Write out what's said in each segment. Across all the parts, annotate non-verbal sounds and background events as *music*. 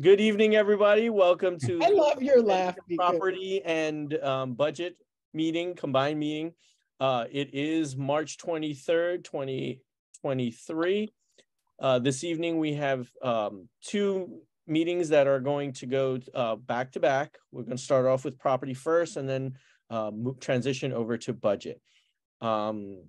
Good evening, everybody. Welcome to. I love your laugh. because- Property and um, budget meeting, combined meeting. Uh, it is March twenty-third, twenty twenty-three. Uh, this evening, we have um, two meetings that are going to go uh, back to back. We're going to start off with property first and then uh, move, transition over to budget. Um,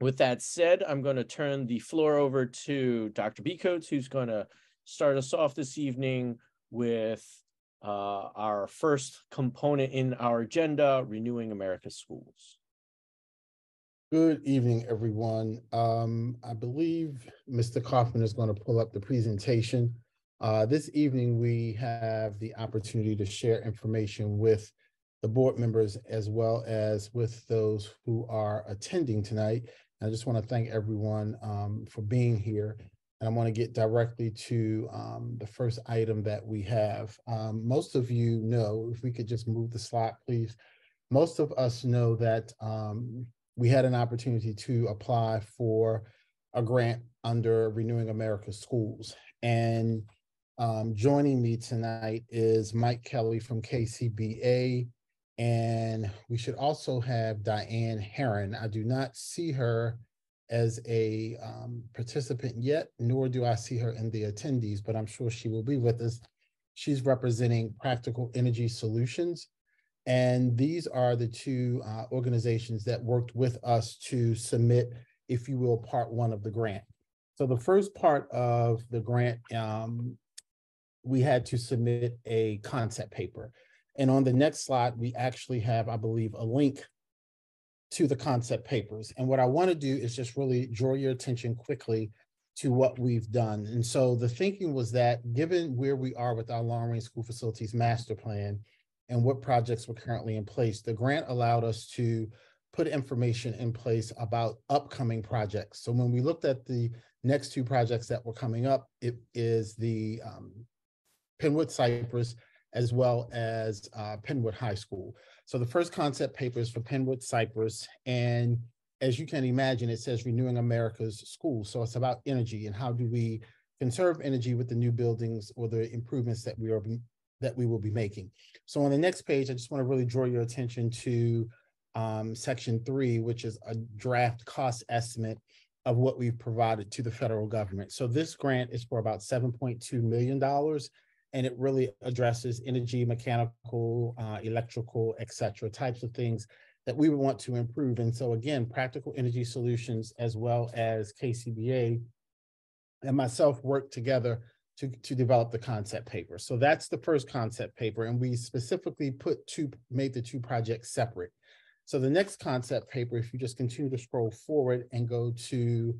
with that said, I'm going to turn the floor over to Dr. Becoats, who's going to start us off this evening with uh, our first component in our agenda, Renewing America's Schools. Good evening, everyone. Um, I believe Mr. Kaufman is going to pull up the presentation. Uh, this evening, we have the opportunity to share information with the board members as well as with those who are attending tonight. I just want to thank everyone um, for being here. And I want to get directly to um, the first item that we have. Um, most of you know, if we could just move the slide, please. Most of us know that um, we had an opportunity to apply for a grant under Renewing America's Schools. And um, joining me tonight is Mike Kelly from KCBA. And we should also have Diane Heron. I do not see her as a um, participant yet, nor do I see her in the attendees, but I'm sure she will be with us. She's representing Practical Energy Solutions. And these are the two uh, organizations that worked with us to submit, if you will, part one of the grant. So the first part of the grant, um, we had to submit a concept paper. And on the next slide, we actually have, I believe, a link to the concept papers. And what I want to do is just really draw your attention quickly to what we've done. And so the thinking was that given where we are with our long range school facilities master plan and what projects were currently in place, the grant allowed us to put information in place about upcoming projects. So when we looked at the next two projects that were coming up, it is the um, Penn Wood Cypress as well as uh, Penn Wood High School. So the first concept paper is for Penn Wood Cypress. And as you can imagine, it says Renewing America's Schools. So it's about energy and how do we conserve energy with the new buildings or the improvements that we are that we will be making. So on the next page, I just want to really draw your attention to um, section three, which is a draft cost estimate of what we've provided to the federal government. So this grant is for about $7.2 million and it really addresses energy, mechanical, uh, electrical, etc., types of things that we would want to improve. And so again, practical energy solutions as well as KCBA and myself work together to, to develop the concept paper. So that's the first concept paper. And we specifically put two, made the two projects separate. So the next concept paper, if you just continue to scroll forward and go to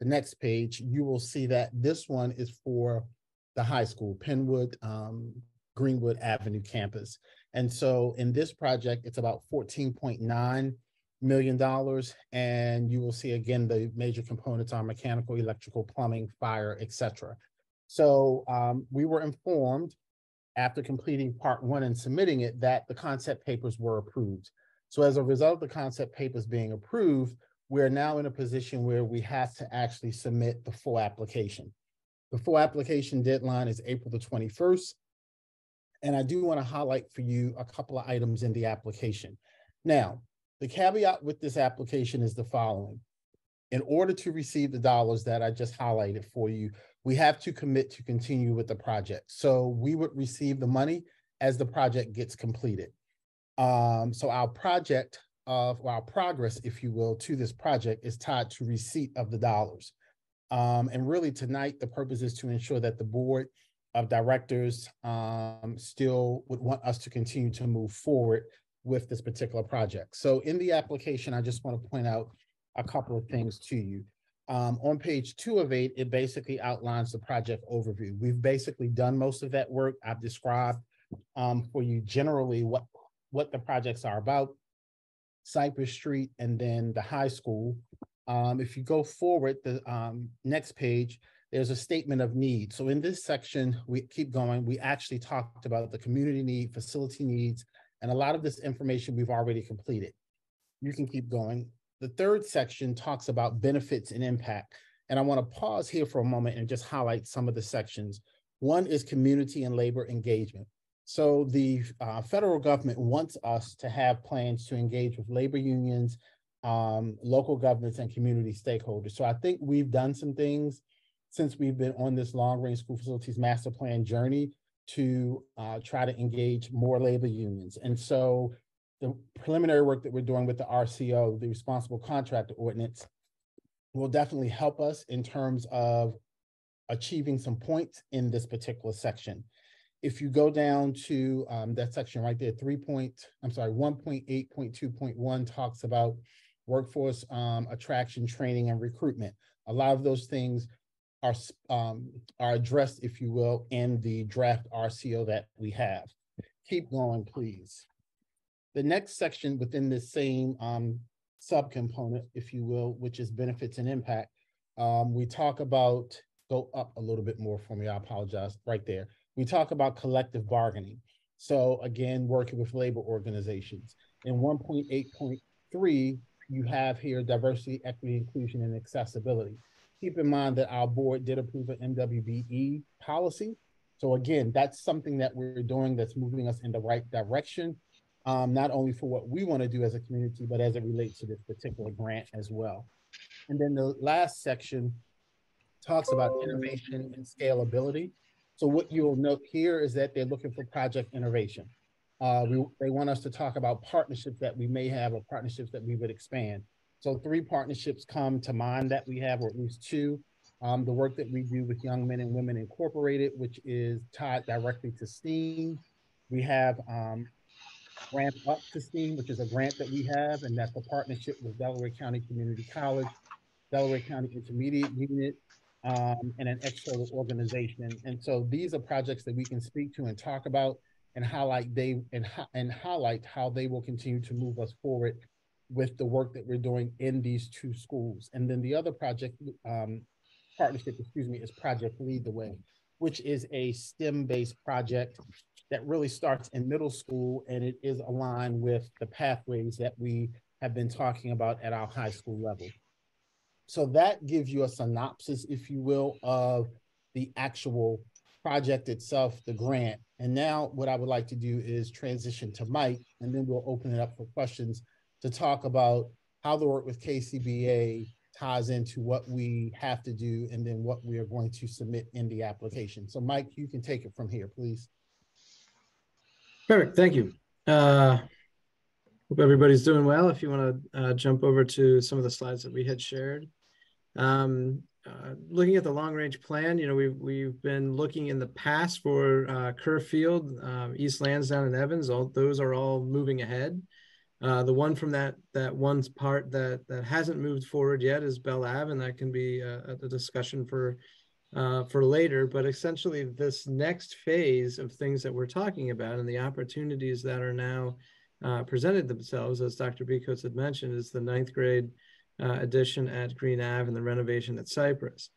the next page, you will see that this one is for the high school, Penn Wood um, Greenwood Avenue campus. And so in this project, it's about $14.9 million. And you will see again, the major components are mechanical, electrical, plumbing, fire, etc. So um, we were informed after completing part one and submitting it that the concept papers were approved. So as a result of the concept papers being approved, we're now in a position where we have to actually submit the full application. The full application deadline is April the 21st. And I do want to highlight for you a couple of items in the application. Now, the caveat with this application is the following. In order to receive the dollars that I just highlighted for you, we have to commit to continue with the project. So we would receive the money as the project gets completed. Um, so our project of our progress, if you will, to this project is tied to receipt of the dollars. Um, and really tonight, the purpose is to ensure that the board of directors um, still would want us to continue to move forward with this particular project. So in the application, I just want to point out a couple of things to you. Um, on page two of eight, it basically outlines the project overview. We've basically done most of that work. I've described um, for you generally what, what the projects are about, Cypress Street, and then the high school. Um, if you go forward, the um, next page, there's a statement of need. So in this section, we keep going. We actually talked about the community need, facility needs, and a lot of this information we've already completed. You can keep going. The third section talks about benefits and impact. And I want to pause here for a moment and just highlight some of the sections. One is community and labor engagement. So the uh, federal government wants us to have plans to engage with labor unions, um, local governments, and community stakeholders. So I think we've done some things since we've been on this long range school facilities master plan journey to uh, try to engage more labor unions. And so the preliminary work that we're doing with the RCO, the responsible contractor ordinance, will definitely help us in terms of achieving some points in this particular section. If you go down to um, that section right there, three point, I'm sorry, 1.8.2.1 talks about workforce um, attraction, training, and recruitment. A lot of those things are, um, are addressed, if you will, in the draft RCO that we have. Keep going, please. The next section within the same um, subcomponent, if you will, which is benefits and impact, um, we talk about, go up a little bit more for me, I apologize, right there. We talk about collective bargaining. So again, working with labor organizations. In 1.8.3, you have here diversity, equity, inclusion, and accessibility. Keep in mind that our board did approve an MWBE policy. So again, that's something that we're doing that's moving us in the right direction, um, not only for what we want to do as a community, but as it relates to this particular grant as well. And then the last section talks about innovation and scalability. So what you'll note here is that they're looking for project innovation. Uh, we, they want us to talk about partnerships that we may have or partnerships that we would expand. So three partnerships come to mind that we have, or at least two. Um, the work that we do with Young Men and Women Incorporated, which is tied directly to STEAM. We have um, Ramp Up to STEAM, which is a grant that we have, and that's a partnership with Delaware County Community College, Delaware County Intermediate Unit, um, and an external organization. And so these are projects that we can speak to and talk about and highlight they and, and highlight how they will continue to move us forward with the work that we're doing in these two schools. And then the other project um, partnership, excuse me, is Project Lead the Way, which is a STEM-based project that really starts in middle school and it is aligned with the pathways that we have been talking about at our high school level. So that gives you a synopsis, if you will, of the actual project itself, the grant. And now what I would like to do is transition to Mike, and then we'll open it up for questions to talk about how the work with KCBA ties into what we have to do and then what we are going to submit in the application. So Mike, you can take it from here, please. Perfect, thank you. Uh, hope everybody's doing well. If you wanna uh, jump over to some of the slides that we had shared. Um, uh, looking at the long range plan, you know, we've, we've been looking in the past for uh, Kerr Field, um, East Lansdowne and Evans, all those are all moving ahead. Uh, the one from that that one part that that hasn't moved forward yet is Bell Ave, and that can be a, a discussion for uh, for later. But essentially, this next phase of things that we're talking about and the opportunities that are now uh, presented themselves, as Dr. Becoats had mentioned, is the ninth grade uh, addition at Green Ave and the renovation at Cypress.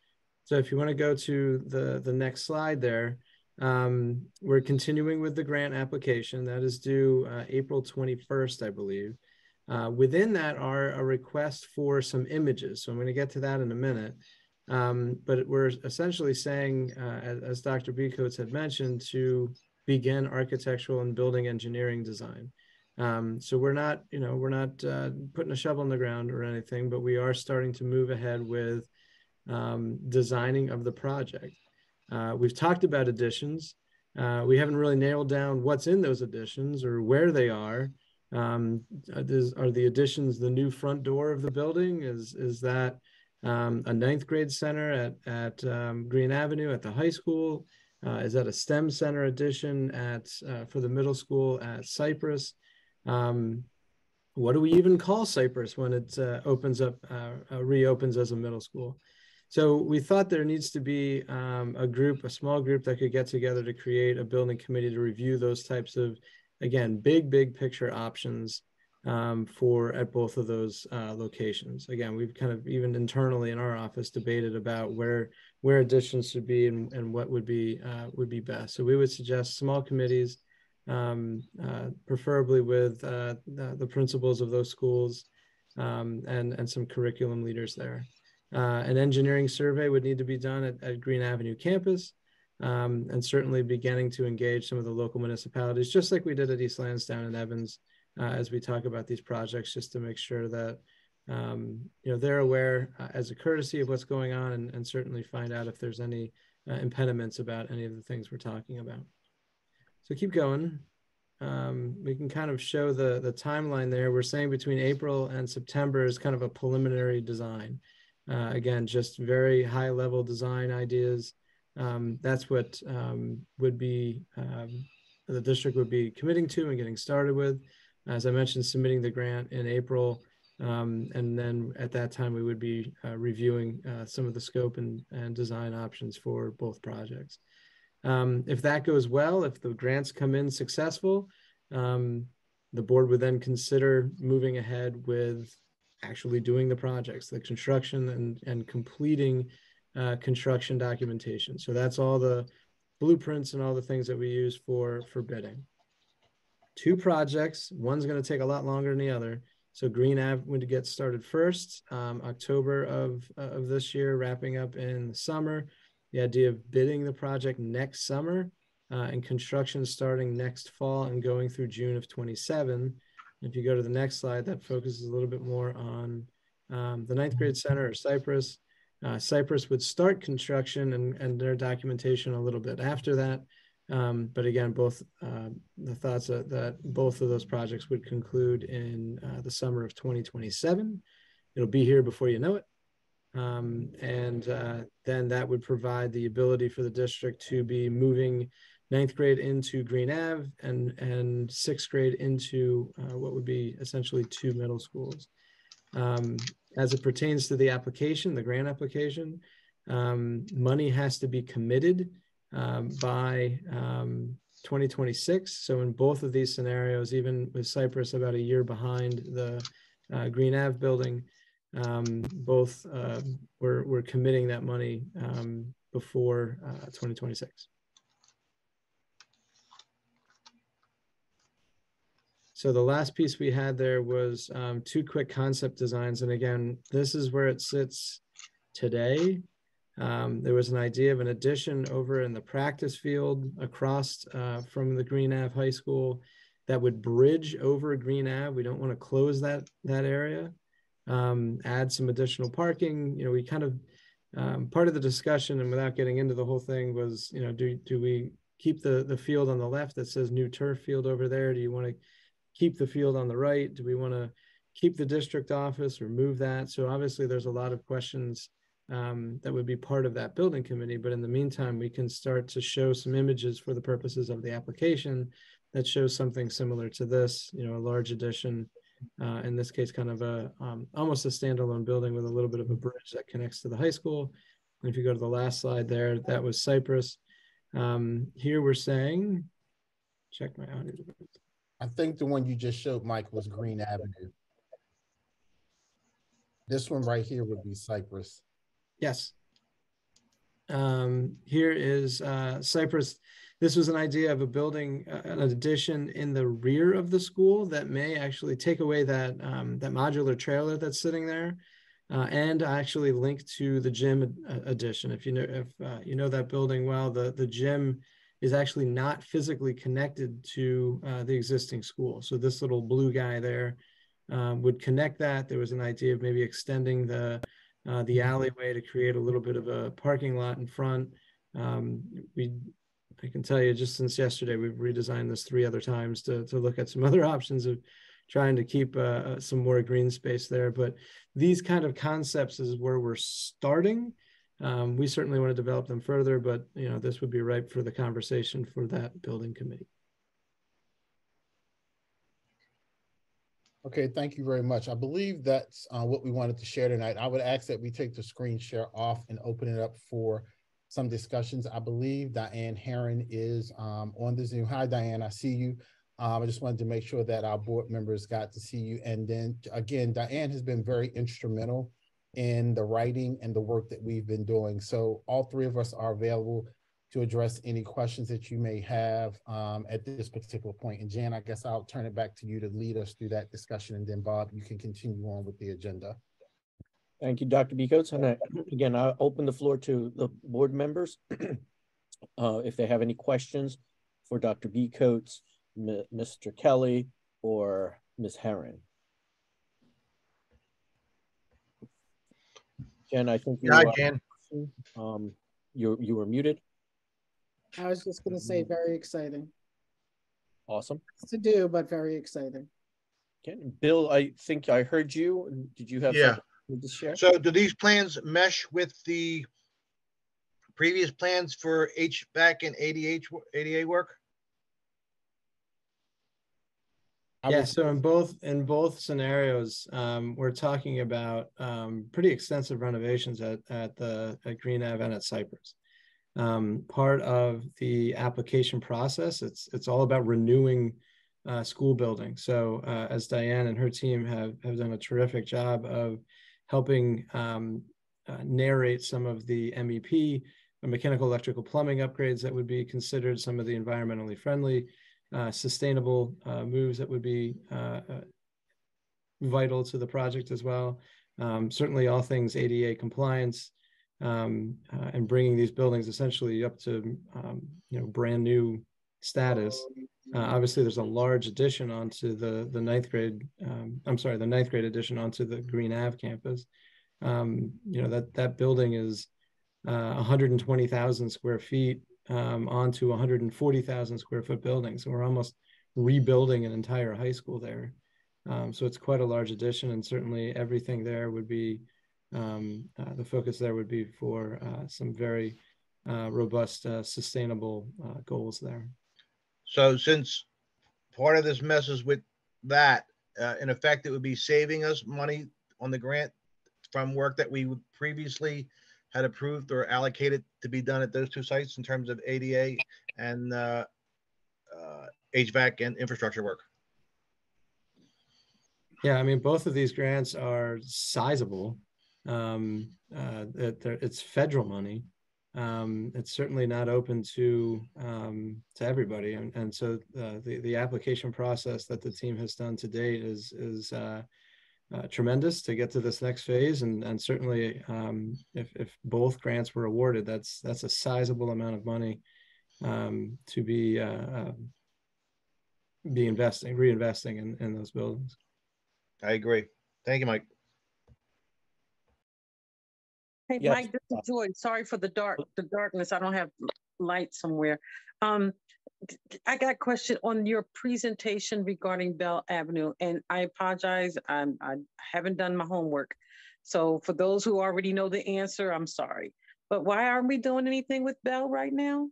So if you want to go to the, the next slide there, um, we're continuing with the grant application that is due uh, April 21st, I believe. Uh, within that are a request for some images. So I'm going to get to that in a minute. Um, but we're essentially saying, uh, as, as, Dr. Becoats had mentioned, to begin architectural and building engineering design. Um, so we're not, you know, we're not uh, putting a shovel in the ground or anything, but we are starting to move ahead with um, designing of the project. Uh, we've talked about additions. Uh, we haven't really nailed down what's in those additions or where they are. Um, uh, are the additions the new front door of the building? Is is that um, a ninth grade center at at um, Green Avenue at the high school? Uh, is that a STEM center addition at uh, for the middle school at Cypress? Um, what do we even call Cypress when it uh, opens up, uh, uh, reopens as a middle school? So we thought there needs to be um, a group, a small group that could get together to create a building committee to review those types of, again, big, big picture options um, for at both of those uh, locations. Again, we've kind of even internally in our office debated about where where additions should be and, and what would be uh, would be best. So we would suggest small committees um, uh, preferably with uh, the, the, principals of those schools um, and, and some curriculum leaders there. Uh, an engineering survey would need to be done at, at Green Avenue campus. um, and certainly beginning to engage some of the local municipalities, just like we did at East Lansdowne and Evans, uh, as we talk about these projects, just to make sure that um, you know they're aware uh, as a courtesy of what's going on, and, and certainly find out if there's any uh, impediments about any of the things we're talking about. So keep going. Um, we can kind of show the the timeline there. We're saying between April and September is kind of a preliminary design. Uh, again, just very high level design ideas. Um, that's what um, would be um, the district would be committing to and getting started with. As I mentioned, submitting the grant in April, um, and then at that time we would be uh, reviewing uh, some of the scope and, and design options for both projects. Um, if that goes well, if the grants come in successful, um, the board would then consider moving ahead with actually doing the projects, the construction and, and completing uh, construction documentation. So that's all the blueprints and all the things that we use for, for bidding. Two projects, one's gonna take a lot longer than the other. So Green Ave would get started first, um, October of, uh, of this year, wrapping up in the summer. The idea of bidding the project next summer uh, and construction starting next fall and going through June of 27. If you go to the next slide, that focuses a little bit more on um, the ninth grade center or Cypress. Uh, Cypress would start construction and, and their documentation a little bit after that. Um, but again, both uh, the thoughts that, that, both of those projects would conclude in uh, the summer of 2027. It'll be here before you know it. Um, and uh, then that would provide the ability for the district to be moving ninth grade into Green Ave and, and sixth grade into uh, what would be essentially two middle schools. Um, as it pertains to the application, the grant application, um, money has to be committed um, by um, 2026. So in both of these scenarios, even with Cypress about a year behind the uh, Green Ave building, um, both uh, we're, we're committing that money um, before uh, 2026. So the last piece we had there was um, two quick concept designs. And again, this is where it sits today. Um, there was an idea of an addition over in the practice field across uh, from the Green Ave High School that would bridge over Green Ave. We don't want to close that, that area, um, add some additional parking. You know, we kind of, um, part of the discussion and without getting into the whole thing was, you know, do, do we keep the, the field on the left that says new turf field over there? Do you want to keep the field on the right? Do we want to keep the district office or move that? So obviously there's a lot of questions um, that would be part of that building committee. But in the meantime, we can start to show some images for the purposes of the application that shows something similar to this, you know, a large addition, uh, in this case, kind of a um, almost a standalone building with a little bit of a bridge that connects to the high school. And if you go to the last slide there, that was Cypress. Um, here we're saying, check my audio. I think the one you just showed, Mike, was Green Avenue. This one right here would be Cypress. Yes. Um, here is uh, Cypress. This was an idea of a building, uh, an addition in the rear of the school that may actually take away that um, that modular trailer that's sitting there, uh, and actually link to the gym addition. If you know if uh, you know that building well, the the gym is actually not physically connected to uh, the existing school. So this little blue guy there um, would connect that. There was an idea of maybe extending the uh, the alleyway to create a little bit of a parking lot in front. Um, we, I can tell you, just since yesterday, we've redesigned this three other times to to look at some *laughs* other options of trying to keep uh, uh, some more green space there. But these kind of concepts is where we're starting. Um, we certainly want to develop them further, but you know this would be ripe for the conversation for that building committee. Okay, thank you very much. I believe that's uh, what we wanted to share tonight. I would ask that we take the screen share off and open it up for some discussions. I believe Diane Heron is um, on the Zoom. Hi, Diane, I see you. Um, I just wanted to make sure that our board members got to see you. And then again, Diane has been very instrumental in the writing and the work that we've been doing. So all three of us are available to address any questions that you may have um, at this particular point. And Jan, I guess I'll turn it back to you to lead us through that discussion. And then Bob, you can continue on with the agenda. Thank you, Dr. Becoats. And I, again, I'll open the floor to the board members. *clears throat* uh, if they have any questions for Dr. Becoats, M Mr. Kelly, or Ms. Herron. Jen, I think you, Hi, are- Jen. um, you, you were muted. I was just gonna say, very exciting Awesome. to do, but very exciting. Okay, Bill, I think I heard you. Did you have Yeah. something you need to share? So do these plans mesh with the previous plans for HVAC and ADH, wo- ADA work? I Yeah, would- so in both, in both scenarios, um, we're talking about, um, pretty extensive renovations at, at the, at Green Ave and at Cypress. Um, part of the application process, it's, it's all about renewing, uh, school buildings. So, uh, as Diane and her team have, have done a terrific job of helping, um, uh, narrate some of the MEP, mechanical, electrical, plumbing upgrades that would be considered some of the environmentally friendly, uh, sustainable uh, moves that would be uh, uh, vital to the project as well. Um, certainly, all things ADA compliance um, uh, and bringing these buildings essentially up to um, you know brand new status. Uh, obviously, there's a large addition onto the the ninth grade. Um, I'm sorry, the ninth grade addition onto the Green Ave campus. Um, you know that that building is uh, 120,000 square feet um, onto 140,000 square foot building. So we're almost rebuilding an entire high school there. Um, so it's quite a large addition, and certainly everything there would be um, uh, the focus there would be for uh, some very uh, robust, uh, sustainable goals there. So since part of this messes with that, uh, in effect, it would be saving us money on the grant from work that we previously had approved or allocated to be done at those two sites in terms of ADA and uh, uh, HVAC and infrastructure work. Yeah, I mean, both of these grants are sizable. Um, uh, it, it's federal money. Um, it's certainly not open to um, to everybody, and and so uh, the the application process that the team has done to date is is uh, uh, tremendous to get to this next phase, and and certainly um, if if both grants were awarded, that's that's a sizable amount of money um, to be uh, uh, be investing, reinvesting in in those buildings. I agree. Thank you, Mike. Hey, Yes. Mike, this is Joy. Sorry for the dark, the darkness. I don't have light somewhere. Um, I got a question on your presentation regarding Bell Avenue, and I apologize. I'm, I haven't done my homework. So for those who already know the answer, I'm sorry. But why aren't we doing anything with Bell right now?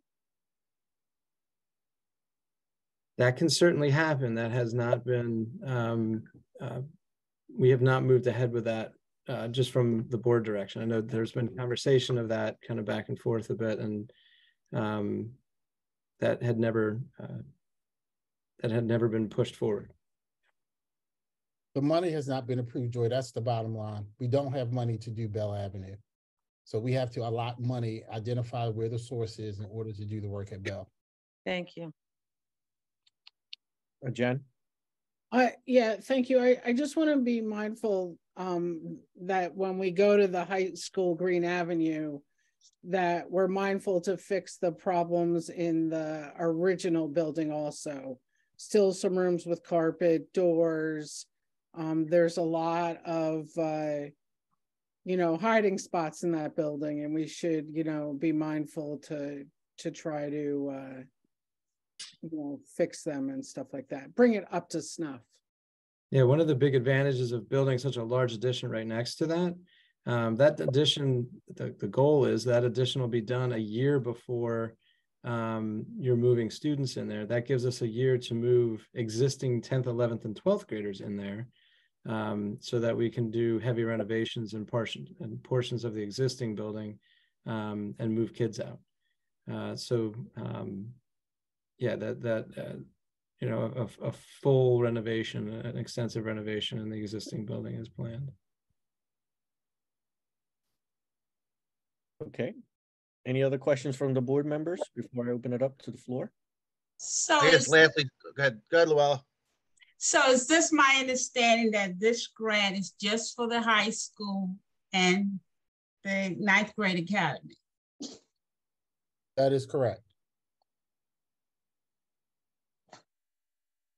That can certainly happen. That has not been, um, uh, we have not moved ahead with that, uh, just from the board direction. I know there's been conversation of that kind of back and forth a bit and, um, that had never, uh, that had never been pushed forward. The money has not been approved, Joy. That's the bottom line. We don't have money to do Bell Avenue. So we have to allot money, identify where the source is in order to do the work at Bell. Thank you. Uh, Jen? I, yeah, thank you. I, I just want to be mindful um, that when we go to the high school Green Avenue, that we're mindful to fix the problems in the original building also. Still some rooms with carpet, doors. Um, there's a lot of, uh, you know, hiding spots in that building and we should, you know, be mindful to, to try to, uh, you know, fix them and stuff like that. Bring it up to snuff. Yeah, one of the big advantages of building such a large addition right next to that, um, that addition, the, the goal is that addition will be done a year before um, you're moving students in there. That gives us a year to move existing 10th, 11th, and 12th graders in there um, so that we can do heavy renovations and portions and portions of the existing building um, and move kids out. Uh, so um, yeah, that that uh, you know a, a full renovation, an extensive renovation in the existing building is planned. Okay. Any other questions from the board members before I open it up to the floor? So, I guess is, lastly, go ahead, go ahead, Luella. so is this my understanding that this grant is just for the high school and the ninth grade academy? That is correct.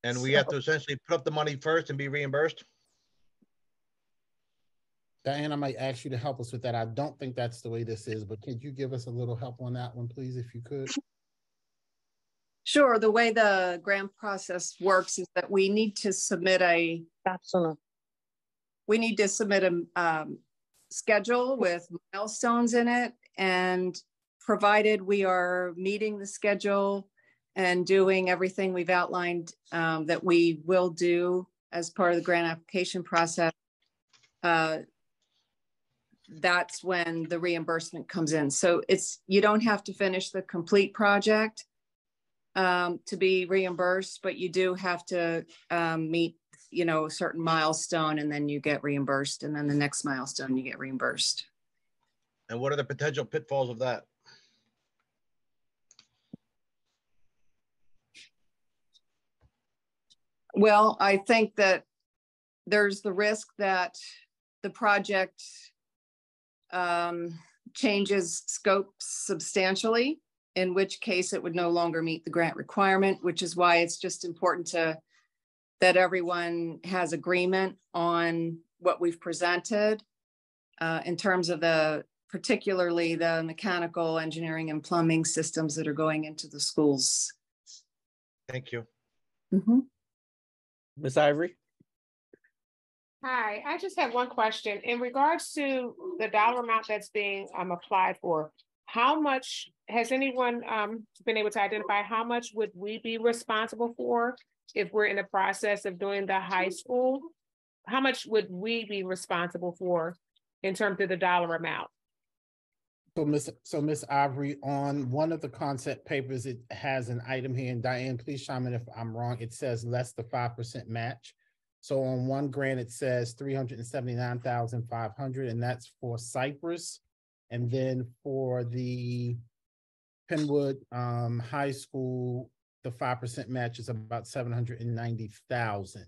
And we have to essentially put up the money first and be reimbursed? Diane, I might ask you to help us with that. I don't think that's the way this is, but could you give us a little help on that one, please, if you could? Sure. The way the grant process works is that we need to submit a, Absolutely. we need to submit a um, schedule with milestones in it. And provided we are meeting the schedule and doing everything we've outlined um, that we will do as part of the grant application process, uh, that's when the reimbursement comes in. So it's, you don't have to finish the complete project um, to be reimbursed, but you do have to um, meet, you know, a certain milestone and then you get reimbursed. And then the next milestone, you get reimbursed. And what are the potential pitfalls of that? Well, I think that there's the risk that the project um, changes scope substantially, in which case it would no longer meet the grant requirement, which is why it's just important to that everyone has agreement on what we've presented uh, in terms of the particularly the mechanical engineering and plumbing systems that are going into the schools. Thank you. Mhm. Ms. Ivory? Hi, I just have one question. In regards to the dollar amount that's being um applied for, how much, has anyone um been able to identify how much would we be responsible for if we're in the process of doing the high school? How much would we be responsible for in terms of the dollar amount? So Miss, so Miss Ivory, on one of the concept papers, it has an item here, and Diane, please chime in if I'm wrong. It says less the five percent match. So on one grant, it says three hundred and seventy-nine thousand five hundred, and that's for Cypress. And then for the Penn Wood um High School, the five percent match is about seven hundred and ninety thousand.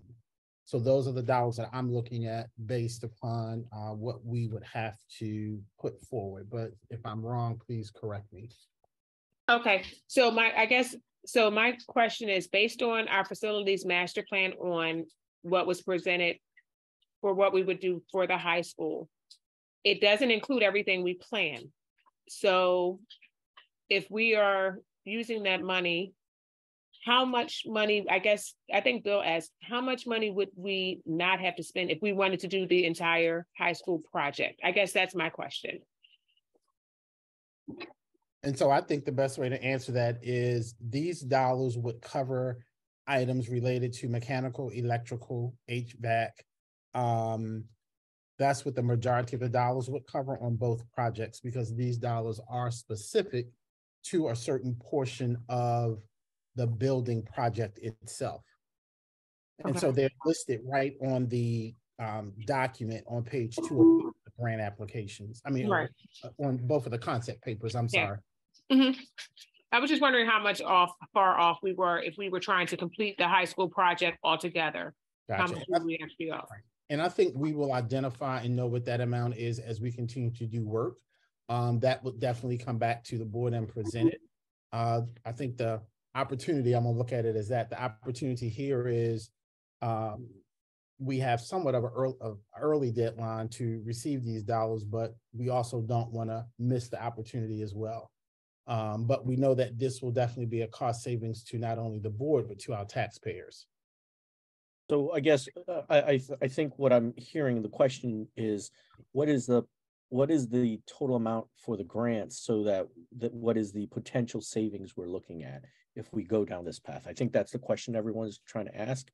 So those are the dollars that I'm looking at based upon uh what we would have to put forward. But if I'm wrong, please correct me. Okay, so my, I guess, so my question is based on our facilities master plan on what was presented for what we would do for the high school. It doesn't include everything we plan. So if we are using that money, how much money, I guess, I think Bill asked, how much money would we not have to spend if we wanted to do the entire high school project? I guess that's my question. And so I think the best way to answer that is these dollars would cover items related to mechanical, electrical, HVAC. Um, that's what the majority of the dollars would cover on both projects because these dollars are specific to a certain portion of the building project itself. And so they're listed right on the um document on page two of the grant applications. I mean, Right. uh, on both of the concept papers, I'm Yeah. sorry. Mhm. I was just wondering how much off, far off we were if we were trying to complete the high school project altogether. How much And I- would we actually off? And I think we will identify and know what that amount is as we continue to do work. Um, that will definitely come back to the board and present it. Uh, I think the opportunity, I'm gonna look at it as that, the opportunity here is, um, we have somewhat of an early, early deadline to receive these dollars, but we also don't want to miss the opportunity as well. Um, but we know that this will definitely be a cost savings to not only the board, but to our taxpayers. So I guess, uh, I, I, th- I think what I'm hearing, the question is, what is the, what is the total amount for the grants? So that, that, what is the potential savings we're looking at if we go down this path? I think that's the question everyone's trying to ask.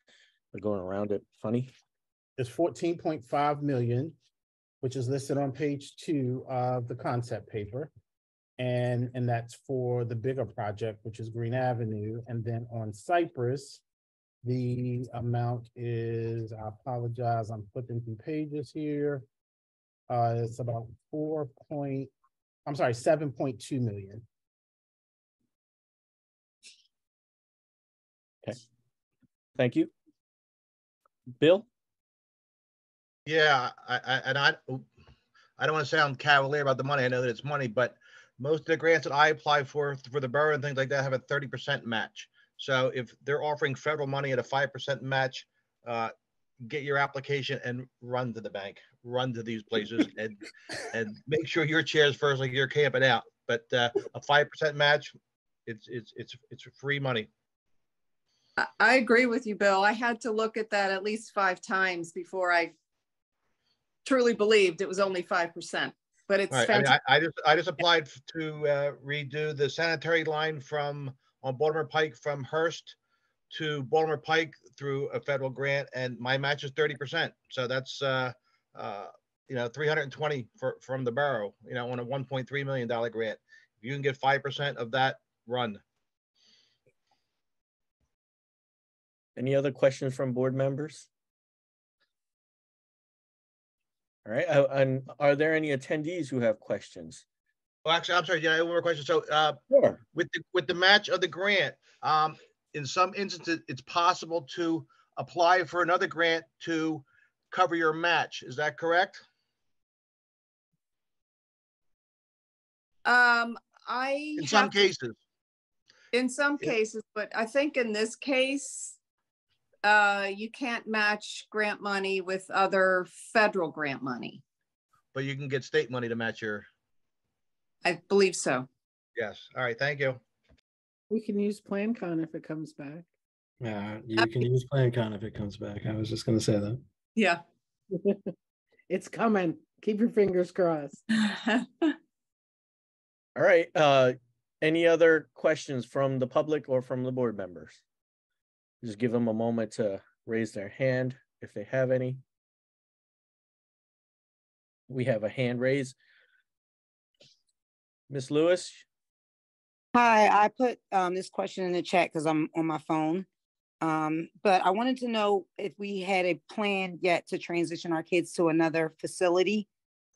They're going around it funny. It's fourteen point five million, which is listed on page two of the concept paper. And, and that's for the bigger project, which is Green Avenue. And then on Cypress, the amount is, I apologize, I'm flipping through pages here. Uh, it's about four point, I'm sorry, seven point million. Thank you. Bill? Yeah, I, I, and I, I don't want to sound cavalier about the money. I know that it's money, but most of the grants that I apply for, for the borough and things like that have a thirty percent match. So if they're offering federal money at a five percent match, uh, get your application and run to the bank, run to these places *laughs* and, and make sure your chair's first, like you're camping out. But, uh, a five percent match, it's, it's, it's, it's free money. I, agree with you, Bill. I had to look at that at least five times before I truly believed it was only five percent, but it's right, I mean. I, I just, I just applied to uh, redo the sanitary line from, on Baltimore Pike from Hearst to Baltimore Pike through a federal grant, and my match is thirty percent. So that's, uh, uh, you know, three hundred and twenty for, from the borough, you know, on a one point three million dollar grant. If you can get five percent of that, run. Any other questions from board members? All right, uh, and are there any attendees who have questions? Well, actually, I'm sorry, yeah, I have one more question. So, uh, Sure. with the, with the match of the grant, um, in some instances, it's possible to apply for another grant to cover your match. Is that correct? Um, I In some to- cases, in some Yeah. cases, but I think in this case, uh, you can't match grant money with other federal grant money. but you can get state money to match your, I believe so. yes. All right, thank you. We can use PlanCon if it comes back. Yeah, you can use PlanCon if it comes back. I was just gonna say that. Yeah. *laughs* It's coming. Keep your fingers crossed. *laughs* All right, uh, any other questions from the public or from the board members? Just give them a moment to raise their hand if they have any. We have a hand raise. Miss Lewis, Hi, I put um this question in the chat because I'm on my phone. Um, but I wanted to know if we had a plan yet to transition our kids to another facility.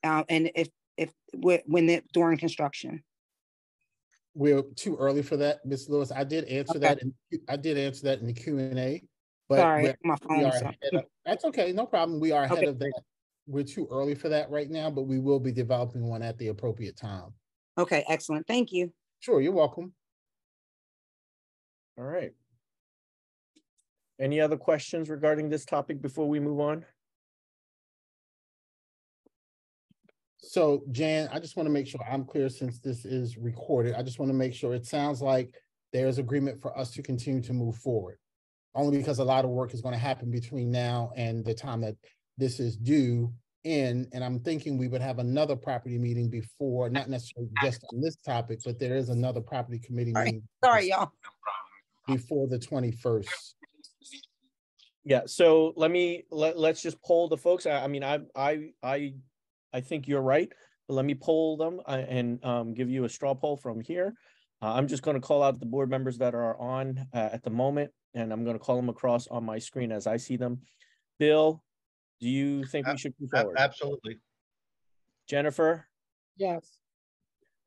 Uh, and if, if, wh- when it, during construction. We're too early for that, Miss Lewis. I did answer Okay. that, and I did answer that in the Q and A. But Sorry, my phone. are so- ahead of- That's okay, no problem. We are ahead Okay, of that. We're too early for that right now, but we will be developing one at the appropriate time. Okay, excellent. Thank you. Sure, you're welcome. all right. Any other questions regarding this topic before we move on? So Jan, I just want to make sure I'm clear since this is recorded. I just want to make sure it sounds like there's agreement for us to continue to move forward. Only because a lot of work is going to happen between now and the time that this is due in, and I'm thinking we would have another property meeting before, not necessarily just on this topic, but there is another property committee Sorry. meeting Sorry, y'all. before the twenty-first. Yeah, so let me, let, let's just poll the folks. I, I mean, I, I, I, I think you're right. But let me poll them uh, and, um, give you a straw poll from here. Uh, I'm just gonna call out the board members that are on, uh, at the moment, and I'm gonna call them across on my screen as I see them. Bill, do you think we should move forward? Absolutely. Jennifer, Yes.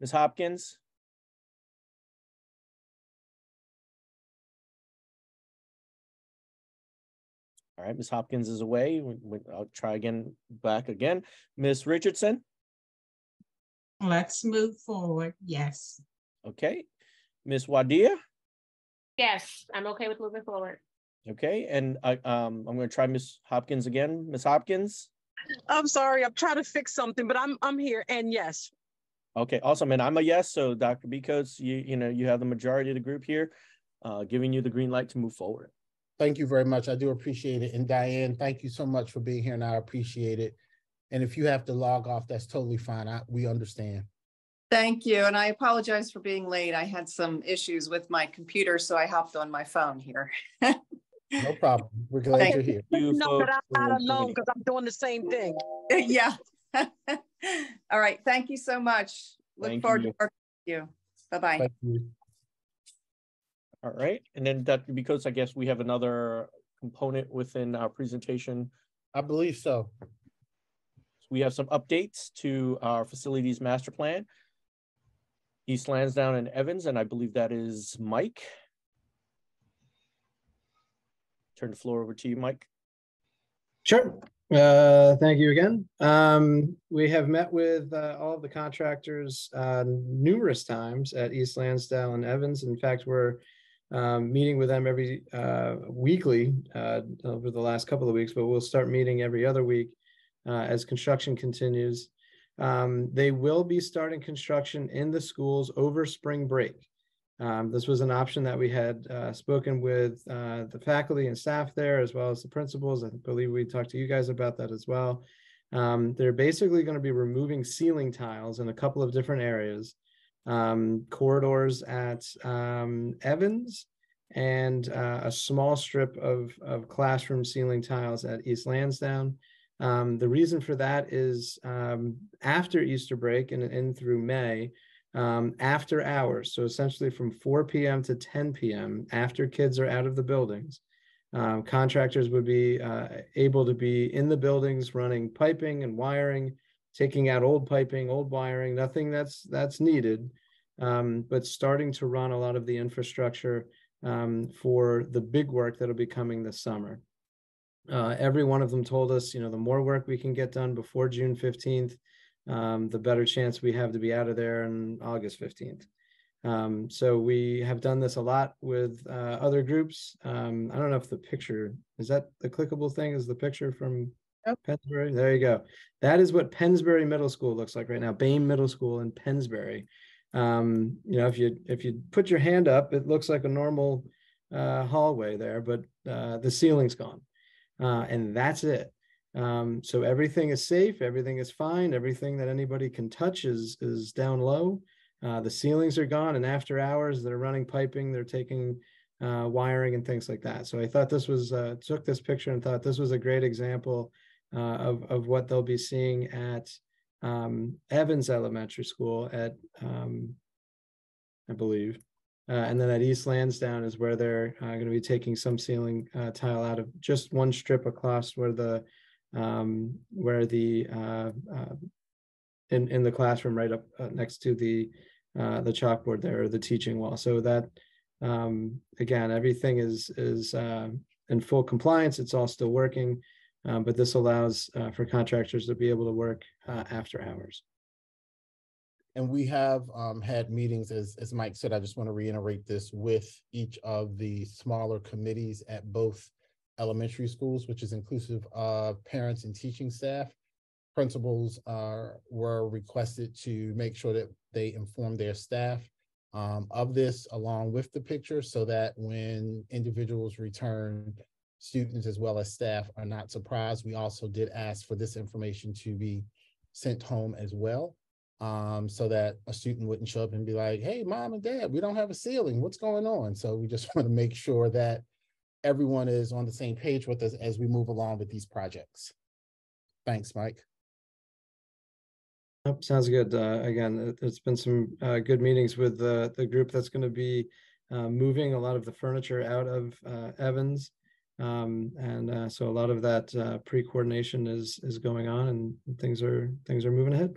Ms. Hopkins? All right, Ms. Hopkins is away. We- we- I'll try again, back again. Ms. Richardson? Let's move forward. Yes. Okay. Ms. Wadia? Yes, I'm okay with moving forward. Okay, and I, um, I'm gonna try Ms. Hopkins again. Ms. Hopkins? I'm sorry, I'm trying to fix something, but I'm, I'm here and yes. Okay, awesome. And I'm a yes, so Dr. Becoats, you, you know, you have the majority of the group here, uh, giving you the green light to move forward. Thank you very much. I do appreciate it. And Diane, thank you so much for being here and I appreciate it. And if you have to log off, that's totally fine. I, we understand. Thank you. And I apologize for being late. I had some issues with my computer, so I hopped on my phone here. No problem. We're glad Thank you're here. You No, but I'm not alone because I'm doing the same thing. *laughs* Yeah. *laughs* All right. Thank you so much. Look Thank forward to working with you. Bye-bye. Thank. All right, and then Dr. Becoats, I guess we have another component within our presentation. I believe so. We have some updates to our facilities master plan. East Lansdowne and Evans, and I believe that is Mike. Turn the floor over to you, Mike. Sure. Uh, thank you again. Um, we have met with uh, all of the contractors uh, numerous times at East Lansdowne and Evans. In fact, we're um, meeting with them every uh, weekly uh, over the last couple of weeks, but we'll start meeting every other week uh, as construction continues. Um, they will be starting construction in the schools over spring break. Um, this was an option that we had uh, spoken with uh, the faculty and staff there, as well as the principals. I believe we talked to you guys about that as well. Um, they're basically going to be removing ceiling tiles in a couple of different areas, um, corridors at um, Evans, and uh, a small strip of, of classroom ceiling tiles at East Lansdowne. Um, the reason for that is um, after Easter break and, and through May, um, after hours, so essentially from 4 p.m. to 10 p.m., after kids are out of the buildings, um, contractors would be uh, able to be in the buildings running piping and wiring, taking out old piping, old wiring, nothing that's that's needed, um, but starting to run a lot of the infrastructure um, for the big work that'll be coming this summer. Uh, every one of them told us, you know, the more work we can get done before June 15th, um, the better chance we have to be out of there on August 15th. Um, so we have done this a lot with uh, other groups. Um, I don't know if the picture, is that the clickable thing? Is the picture from yep. There you go. That is what Pennsbury Middle School looks like right now, Boehm Middle School in Pennsbury. Um, you know, if you if you put your hand up, it looks like a normal uh, hallway there, but uh, the ceiling's gone. Uh, and that's it. Um, so everything is safe, everything is fine, everything that anybody can touch is is down low. Uh, the ceilings are gone, and after hours, they're running piping, they're taking uh, wiring and things like that. So I thought this was uh, took this picture and thought this was a great example uh, of of what they'll be seeing at um, Evans Elementary School at um, I believe. Uh, and then at East Lansdowne is where they're uh, going to be taking some ceiling uh, tile out of just one strip across where the um, where the uh, uh, in in the classroom right up next to the the chalkboard there or the teaching wall. So that um, again, everything is is in full compliance. It's all still working, um, but this allows uh, for contractors to be able to work uh, after hours. And we have um, had meetings, as, as Mike said, I just want to reiterate this with each of the smaller committees at both elementary schools, which is inclusive of parents and teaching staff. Principals are, were requested to make sure that they inform their staff um, of this along with the picture so that when individuals return, students as well as staff are not surprised. We also did ask for this information to be sent home as well um, so that a student wouldn't show up and be like, hey, mom and dad, we don't have a ceiling. What's going on? So we just *laughs* want to make sure that everyone is on the same page with us as we move along with these projects. Thanks, Mike. Oh, sounds good. Uh, again, there's been some uh, good meetings with the, the group that's going to be uh, moving a lot of the furniture out of uh, Evans. Um, and uh, so a lot of that uh, pre-coordination is is going on and things are things are moving ahead.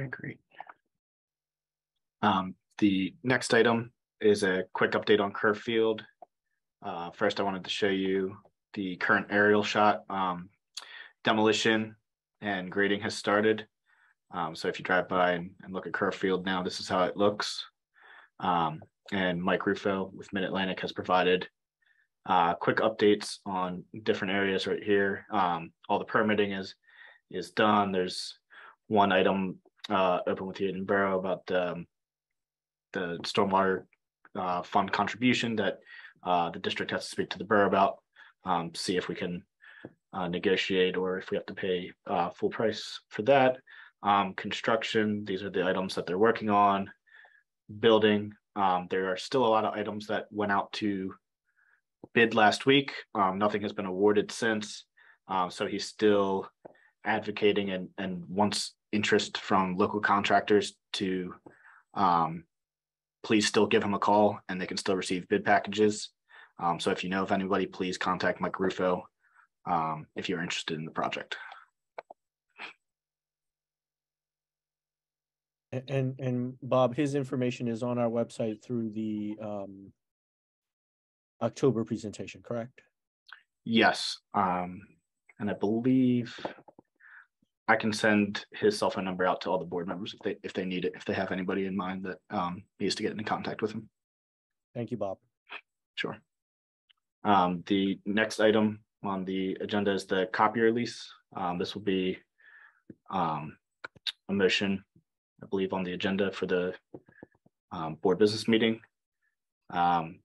Okay, great. Um, the next item is a quick update on Kerr Field. Uh, first, I wanted to show you the current aerial shot. Um, demolition and grading has started. Um, so if you drive by and, and, look at Kerr Field now, this is how it looks. Um, and Mike Ruffo with Mid Atlantic has provided uh, quick updates on different areas right here. Um, all the permitting is is done. There's one item uh, open with the Borough about um, the stormwater uh, fund contribution that uh, the district has to speak to the borough about, um, see if we can uh, negotiate or if we have to pay uh, full price for that. Um, construction, these are the items that they're working on. Building, um, there are still a lot of items that went out to bid last week. Um, nothing has been awarded since. Um, so he's still advocating and, and wants interest from local contractors to um, please still give him a call and they can still receive bid packages. Um, so if you know of anybody, please contact Mike Ruffo um, if you're interested in the project. And and Bob, his information is on our website through the um, October presentation, correct? Yes, um, and I believe I can send his cell phone number out to all the board members if they, if they need it, if they have anybody in mind that, um, needs to get in contact with him. Thank you, Bob. Sure. Um, the next item on the agenda is the copier lease. Um, this will be um, a motion, I believe, on the agenda for the um, board business meeting. Um,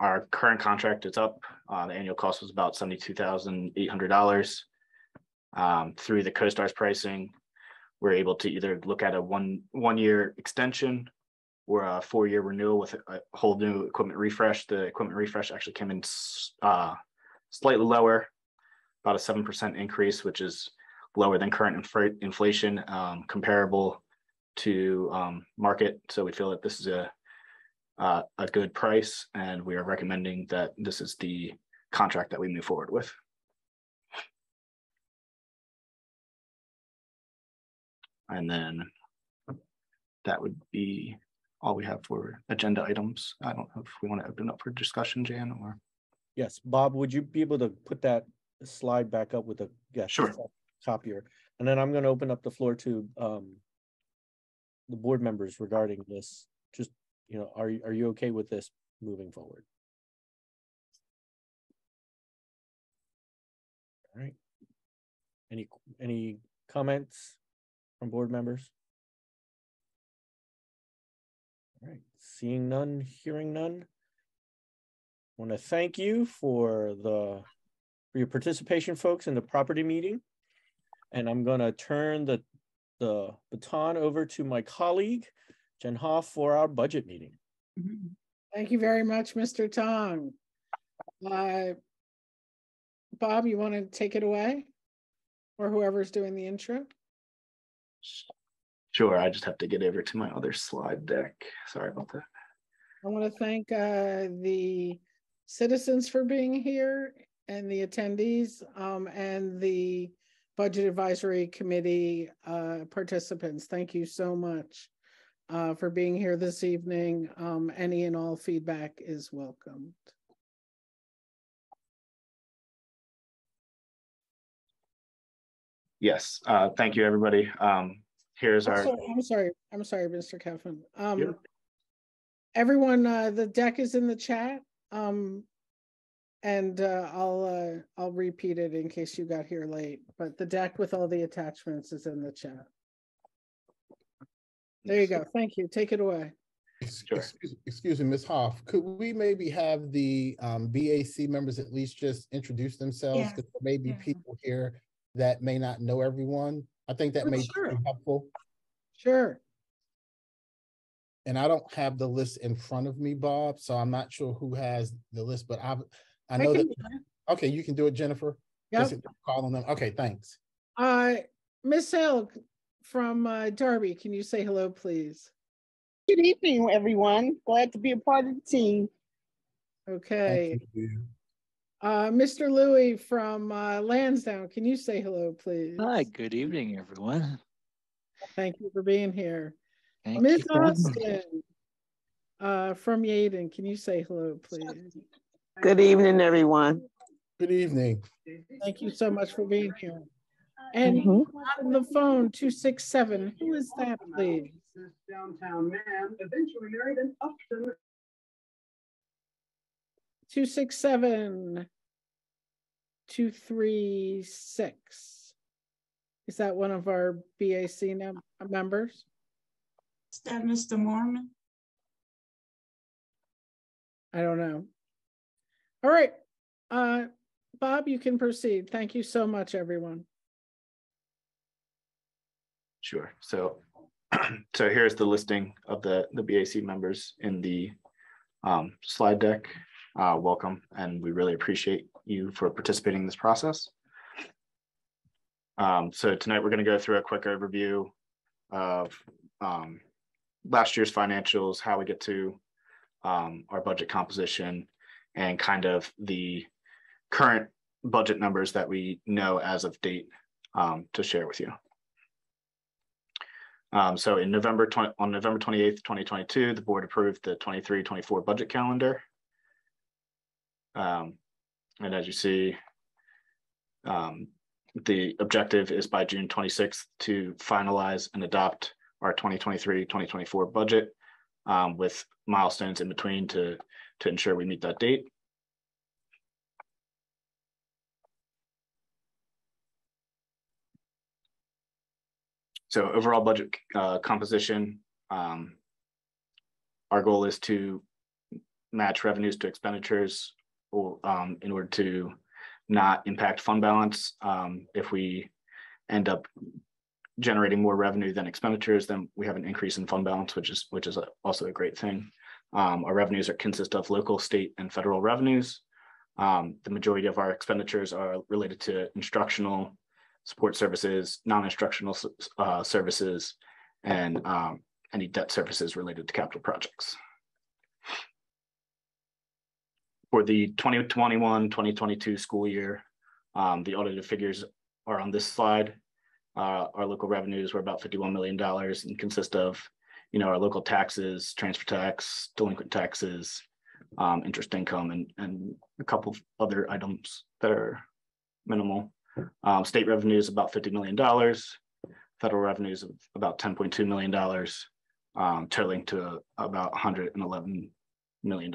our current contract is up. Uh, the annual cost was about seventy-two thousand eight hundred dollars. Um, through the COSTARS pricing, we're able to either look at a one, one-year extension or a four-year renewal with a whole new equipment refresh. The equipment refresh actually came in uh, slightly lower, about a seven percent increase, which is lower than current inflation, um, comparable to um, market. So we feel that this is a uh, a good price, and we are recommending that this is the contract that we move forward with. And then that would be all we have for agenda items. I don't know if we want to open up for discussion, Jan, or Yes, Bob, would you be able to put that slide back up with a yeah, Sure. Copier, and then I'm gonna open up the floor to um. The board members regarding this, just, you know, are, you are you okay with this moving forward? All right. Any, any comments from board members? All right, seeing none, hearing none. I Want to thank you for the, for your participation, folks, in the property meeting. And I'm gonna turn the, the baton over to my colleague, Jen Hoff, for our budget meeting. Thank you very much, Mr. Tong. Uh, Bob, you want to take it away? Or whoever's doing the intro? sure, I just have to get over to my other slide deck. Sorry about that. I want to thank uh, the citizens for being here and the attendees um, and the Budget Advisory Committee uh, participants. Thank you so much uh, for being here this evening. Um, Any and all feedback is welcomed. Yes, uh, thank you, everybody. Um, here's our, Also, I'm sorry, I'm sorry, Mr. Kevin. Um, everyone, uh, the deck is in the chat. And, uh, I'll, uh, I'll repeat it in case you got here late, but the deck with all the attachments is in the chat. There you go. Thank you. Take it away. Sure. Excuse excuse me, Ms. Hoff, could we maybe have the um BAC members at least just introduce themselves? Yeah, Because there may be yeah. people here that may not know everyone. I think that Oh, may be helpful. Sure. And I don't have the list in front of me, Bob, so I'm not sure who has the list, but I've, I know can that, okay, you can do it, Jennifer. Yep. Just Call on them. Okay, thanks. Uh, Miss Hale from uh, Darby, can you say hello, please? Good evening, everyone. Glad to be a part of the team. Okay. Thank you. Uh, Mr. Louis from uh, Lansdowne, can you say hello, please? Hi, good evening, everyone. Thank you for being here. Thank Miss you for. Austin uh, from Yeadon, can you say hello, please? Good evening, everyone. Good evening. Thank you so much for being here. And Mhm. on the phone, two six seven, who is that, please? This downtown man, eventually married an Upton. Two six seven two three six. Is that one of our BAC num- members? Is that Mr. Mormon? I don't know. All right, uh, Bob, you can proceed. Thank you so much, everyone. sure. So, *clears throat* so here's the listing of the, the BAC members in the um, slide deck. Uh, welcome, and we really appreciate you for participating in this process. Um, so tonight we're going to go through a quick overview of um, last year's financials, how we get to um, our budget composition, and kind of the current budget numbers that we know as of date um, to share with you. Um, so in November 20, on November 28th, 2022, the board approved the 23-24 budget calendar. Um, and as you see, Um, the objective is by June twenty-sixth to finalize and adopt our 2023-2024 budget um, with milestones in between to, to ensure we meet that date. So overall budget uh, composition, um, our goal is to match revenues to expenditures or, um, in order to not impact fund balance. Um, if we end up generating more revenue than expenditures, then we have an increase in fund balance, which is which is a, also a great thing. Um, our revenues are consist of local, state, and federal revenues. Um, the majority of our expenditures are related to instructional support services, non-instructional uh, services, and um, any debt services related to capital projects. For the 2021-2022 school year, um, the audited figures are on this slide. Uh, our local revenues were about $51 million and consist of, you know, our local taxes, transfer tax, delinquent taxes, um, interest income, and, and a couple of other items that are minimal. Um, state revenue is about $50 million. Federal revenues of about $10.2 million, um, totaling to about $111 million.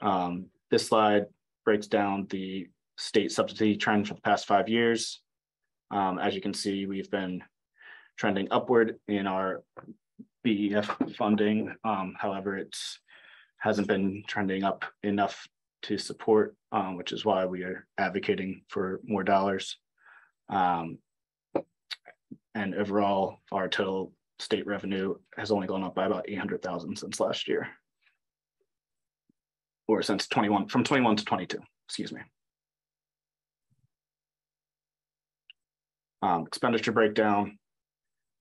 Um, this slide breaks down the state subsidy trend for the past five years. Um, as you can see, we've been trending upward in our BEF funding. Um, however, it's hasn't been trending up enough to support, um, which is why we are advocating for more dollars. Um, and overall, our total state revenue has only gone up by about 800,000 since last year. Or since 21, from 21 to 22, excuse me. Um, expenditure breakdown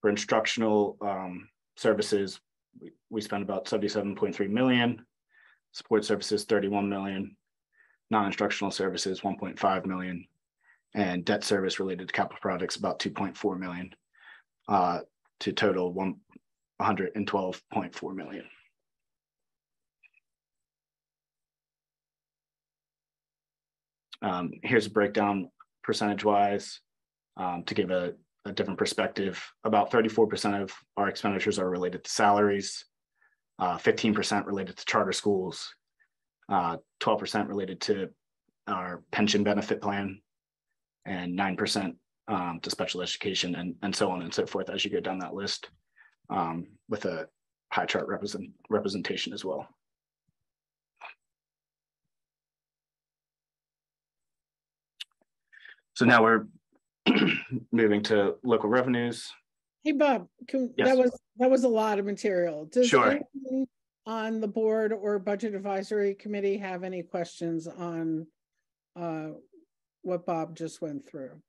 for instructional um, services, we, we spend about 77.3 million. Support services 31 million, non-instructional services 1.5 million, and debt service related to capital projects about 2.4 million, uh, to total 112.4 million. Um, here's a breakdown percentage wise um, to give a, a different perspective. About 34% of our expenditures are related to salaries, uh, 15% related to charter schools, uh, 12% related to our pension benefit plan, and 9% um, to special education, and, and so on and so forth as you go down that list um, with a pie chart represent, representation as well. So now we're *clears throat* moving to local revenues. Hey, Bob, can, Yes. that was, that was a lot of material. Does Sure. anyone On the board or budget advisory committee have any questions on uh, what Bob just went through?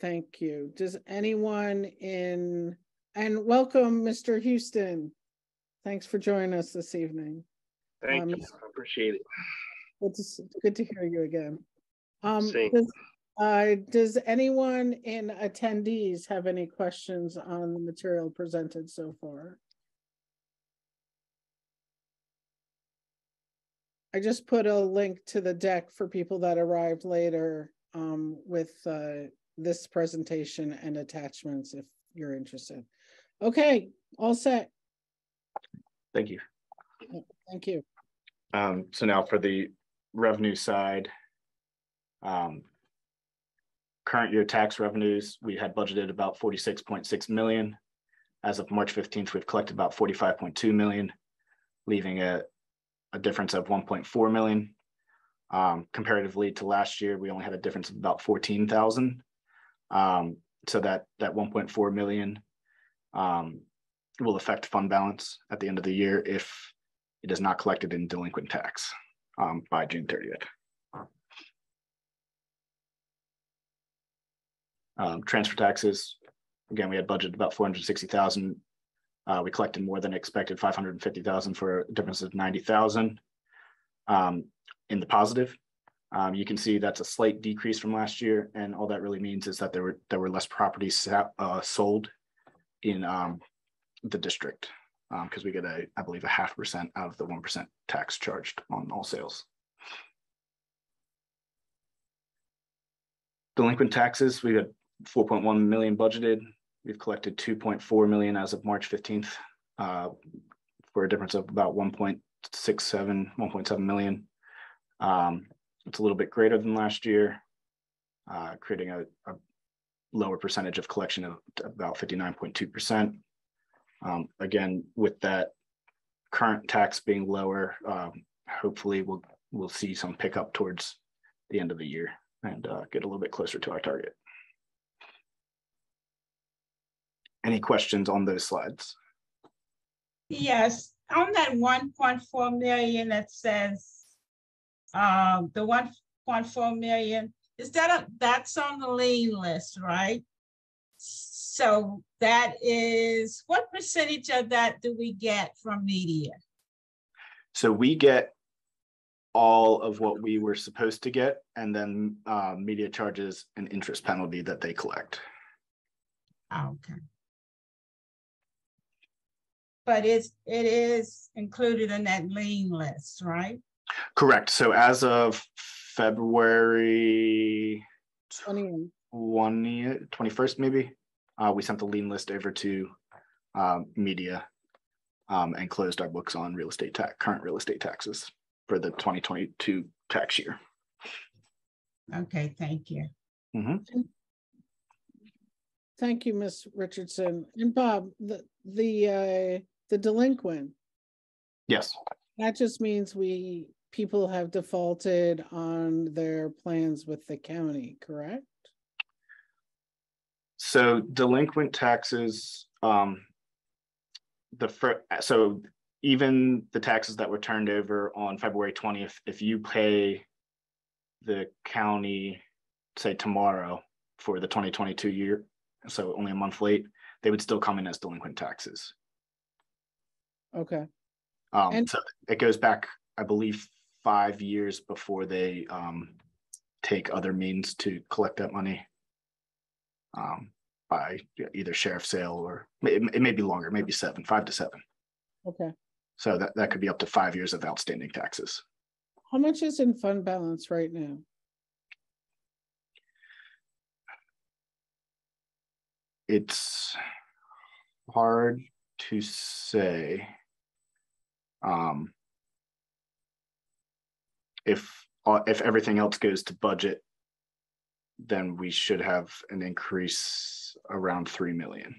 Thank you. Does anyone in, and welcome, Mr. Houston. Thanks for joining us this evening. Thank Um, you. I appreciate it. It's good to hear you again. Um, does, uh, does anyone in attendees have any questions on the material presented so far? I just put a link to the deck for people that arrived later, um, with, uh, this presentation and attachments if you're interested. Okay, all set. Thank you. Thank you. Um, so now for the revenue side. Um, current year tax revenues, we had budgeted about forty-six point six million. As of March fifteenth, we've collected about forty-five point two million, leaving a, a difference of one point four million. Um, comparatively to last year, we only had a difference of about fourteen thousand. Um, so that, that one point four million um, will affect fund balance at the end of the year if it is not collected in delinquent tax um, by June thirtieth. Um, transfer taxes, again, we had budgeted about four hundred sixty thousand. Uh, we collected more than expected, five hundred and fifty thousand for a difference of ninety thousand. Um, in the positive, um, you can see that's a slight decrease from last year, and all that really means is that there were there were less properties uh, sold in um, the district. Because we get a, I believe, a half percent out of the one percent tax charged on all sales. Delinquent taxes, we had four point one million budgeted. We've collected two point four million as of March fifteenth, uh, for a difference of about 1.67, 1.7 million. Um, it's a little bit greater than last year, uh, creating a, a lower percentage of collection of about fifty-nine point two percent. Um, again, with that current tax being lower, um, hopefully we'll, we'll see some pickup towards the end of the year and, uh, get a little bit closer to our target. Any questions on those slides? Yes, on that one point four million that says, um, the one point four million, is that, a that's on the lien list, right? So that is, what percentage of that do we get from Media? So we get all of what we were supposed to get and then, uh, Media charges and interest penalty that they collect. Okay. But it's, it is included in that lien list, right? Correct. So as of February Twenty, 20, 21st, maybe, uh, we sent the lien list over to um, Media um, and closed our books on real estate tax, current real estate taxes for the 2022 tax year. Okay, thank you. Mhm. thank you, Miss Richardson. And Bob, the, the, uh, the delinquent, Yes, that just means we, people have defaulted on their plans with the county, correct? So delinquent taxes, um, the fir- so even the taxes that were turned over on February 20th, if you pay the county, say tomorrow for the 2022 year, so only a month late, they would still come in as delinquent taxes. Okay, Um, And- so it goes back, I believe, five years before they, um, take other means to collect that money. Um, by either sheriff sale or it, it may be longer, maybe seven, five to seven. okay. So that, that could be up to five years of outstanding taxes. How much is in fund balance right now? It's hard to say. Um. If, uh, if everything else goes to budget. Then we should have an increase around three million.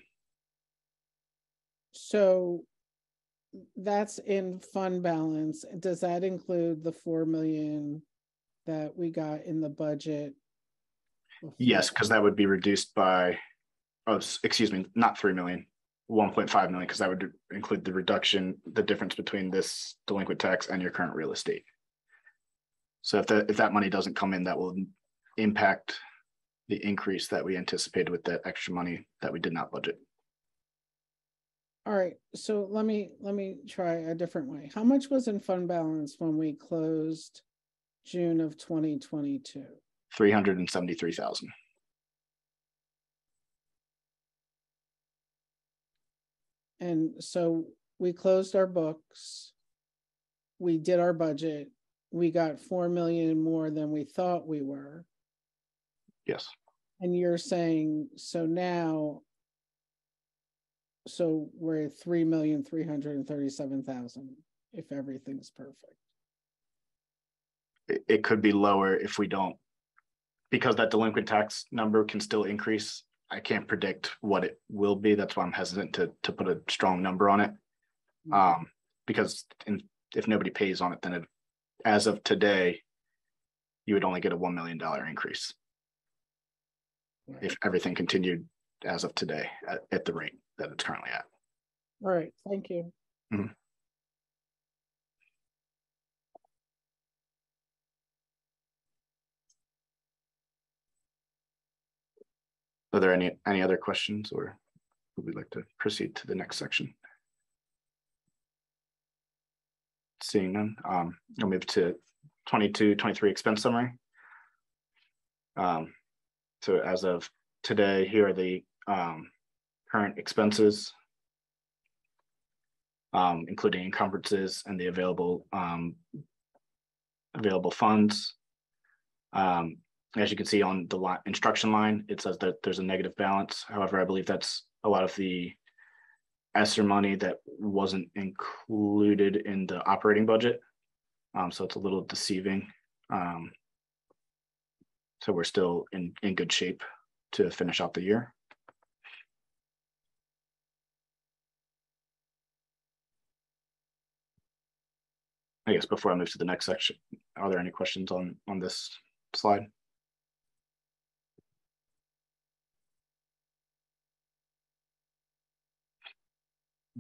So that's in fund balance. Does that include the four million that we got in the budget? Yes, because that would be reduced by, oh, excuse me, not three million, one point five million, because that would include the reduction, the difference between this delinquent tax and your current real estate. So if that, if that money doesn't come in, that will impact the increase that we anticipated with that extra money that we did not budget. All right, so let me, let me try a different way. How much was in fund balance when we closed June of twenty twenty-two? Three hundred and seventy-three thousand. And so we closed our books. We did our budget. We got four million more than we thought we were. Yes, And you're saying, so now. So we're at three million, three hundred and thirty-seven thousand, if everything's perfect. it, it could be lower if we don't. Because that delinquent tax number can still increase. I can't predict what it will be. That's why I'm hesitant to, to put a strong number on it. Um, because in, if nobody pays on it, then it, as of today, you would only get a one million dollar increase. If everything continued as of today at, at the rate that it's currently at. All right, thank you. Mhm. Are there any, any other questions or would we like to proceed to the next section? Seeing none, um, I'll move to 22, 23 expense summary. Um, so as of today, here are the, um, current expenses. um, including encumbrances and the available um, available funds. Um, as you can see on the instruction line, it says that there's a negative balance. However, I believe that's a lot of the ESSER money that wasn't included in the operating budget. Um, so it's a little deceiving. So we're still in, in good shape to finish out the year. I guess before I move to the next section, are there any questions on, on this slide?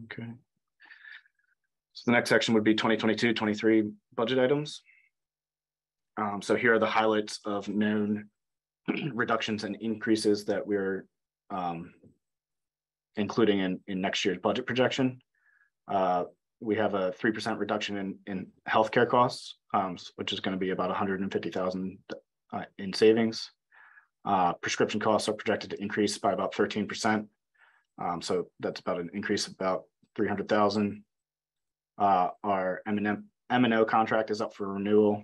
Okay. So the next section would be 2022, 23 budget items. Um, so here are the highlights of known *clears throat* reductions and increases that we're um, including in, in next year's budget projection. Uh, we have a 3% reduction in, in healthcare costs, um, which is going to be about 150,000 uh, in savings. Uh, prescription costs are projected to increase by about 13%. Um, so that's about an increase of about 300,000. Uh, our M&O contract is up for renewal.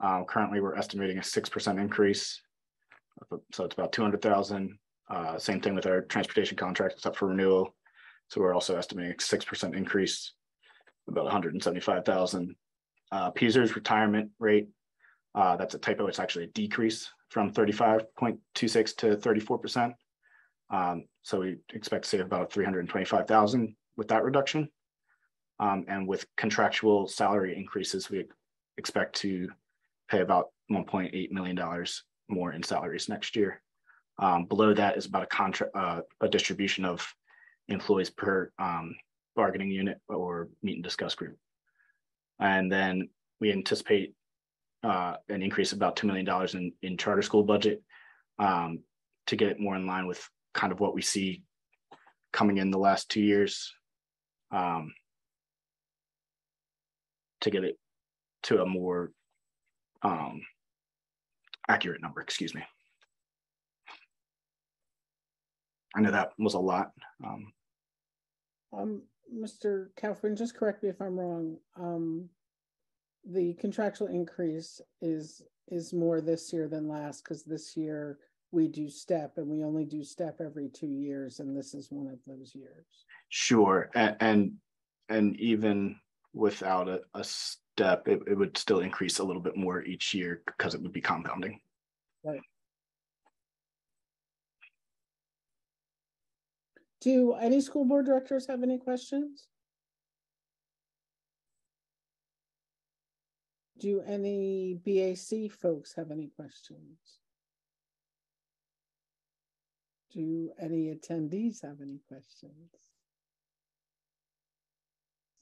Um, currently, we're estimating a 6% increase. So it's about 200,000. Uh, same thing with our transportation contract, it's up for renewal. So we're also estimating a 6% increase, about 175,000. Uh, retirement rate, uh, that's a typo, it's actually a decrease from 35.26 to 34%. Um, so we expect to save about 325,000 with that reduction. Um, and with contractual salary increases, we expect to pay about $1.8 million more in salaries next year. Um, below that is about a contract, uh, a distribution of employees per um, bargaining unit or meet and discuss group. And then we anticipate uh, an increase of about $2 million in, in charter school budget um, to get it more in line with kind of what we see coming in the last two years um, to get it to a more um, accurate number, excuse me. I know that was a lot. Um, um, Mr. Kaufman, just correct me if I'm wrong. Um, the contractual increase is is more this year than last because this year we do step and we only do step every two years and this is one of those years sure and and, and even without a, a step it, it would still increase a little bit more each year because it would be compounding. Right. Do any school board directors have any questions? Do any bac folks have any questions? Do any attendees have any questions?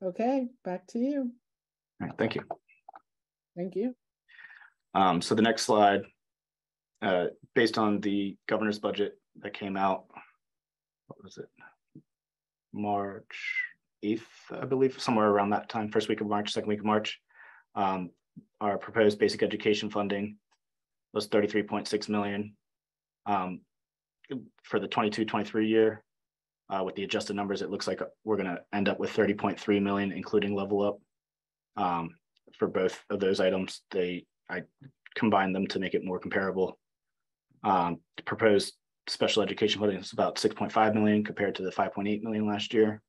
Okay, back to you. All right, thank you. Thank you. Um, so the next slide, uh, based on the governor's budget that came out, what was it? March 8th, I believe, somewhere around that time, first week of March, second week of March. Um, our proposed basic education funding was 33.6 million. Um, for the 22-23 year, uh, with the adjusted numbers, it looks like we're going to end up with 30.3 million, including level up. Um, for both of those items, they I combined them to make it more comparable. Um, proposed special education funding is about 6.5 million compared to the 5.8 million last year.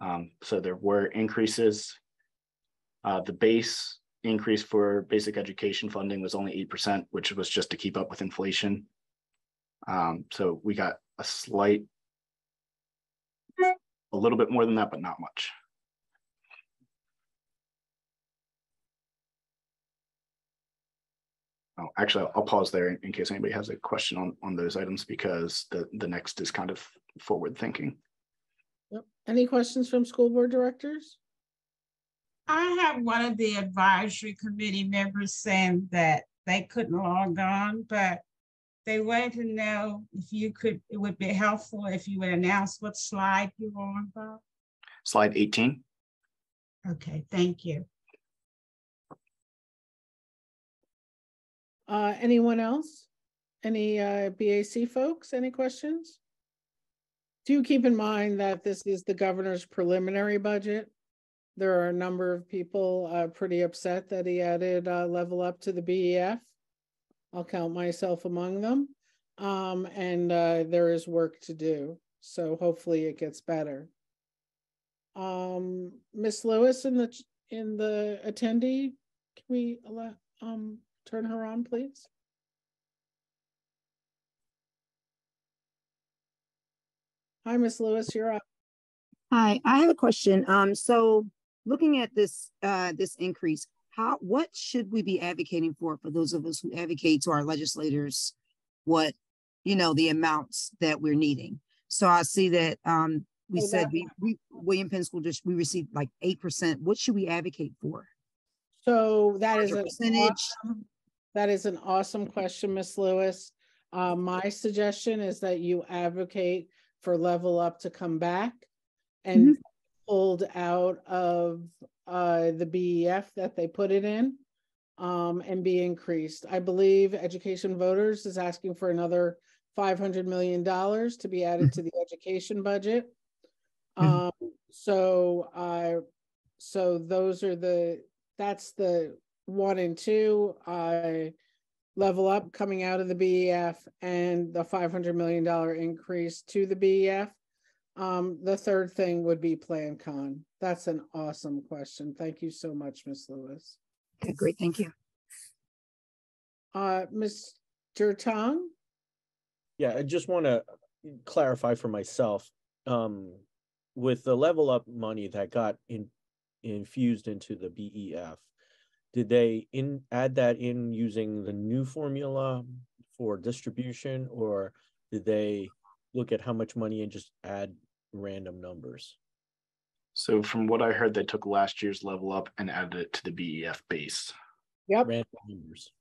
Um, so there were increases. Uh, the base increase for basic education funding was only 8%, which was just to keep up with inflation. Um, so we got a slight, a little bit more than that, but not much. Oh, actually, I'll pause there in, in case anybody has a question on, on those items because the, the next is kind of forward thinking. Yep. Any questions from school board directors? I have one of the advisory committee members saying that they couldn't log on, but they wanted to know if you could, it would be helpful if you would announce what slide you were on, Bob. Slide 18. Okay, thank you. Uh, anyone else? Any uh, BAC folks? Any questions? do keep in mind that this is the governor's preliminary budget. There are a number of people uh, pretty upset that he added uh, level up to the BEF. I'll count myself among them. Um, and uh, there is work to do. So hopefully it gets better. Um, Miss Lewis in the in the attendee, can we allow, um, turn her on, please? Hi, Miss Lewis, you're up. Hi, I have a question. Um, so looking at this uh this increase, how what should we be advocating for for those of us who advocate to our legislators what you know the amounts that we're needing? So I see that um we So said we, we William Penn School District we received like eight percent. What should we advocate for? So that is an percentage? awesome- that is an awesome question, Miss Lewis. Uh, my suggestion is that you advocate for level up to come back and pulled out of uh, the BEF that they put it in um, and be increased. I believe Education Voters is asking for another five hundred million dollars to be added to the education budget. Um, so uh, so those are the, that's the one and two, uh, level up coming out of the BEF and the five hundred million dollar increase to the BEF. Um, the third thing would be PlanCon. That's an awesome question. Thank you so much, Miss Lewis. Okay, great, thank you. Uh, Mr. Tong? Yeah, I just want to clarify for myself, um, with the level up money that got in infused into the BEF, did they in add that in using the new formula for distribution, or did they look at how much money and just add random numbers? So from what I heard, they took last year's level up and added it to the BEF base. Yep. Random numbers.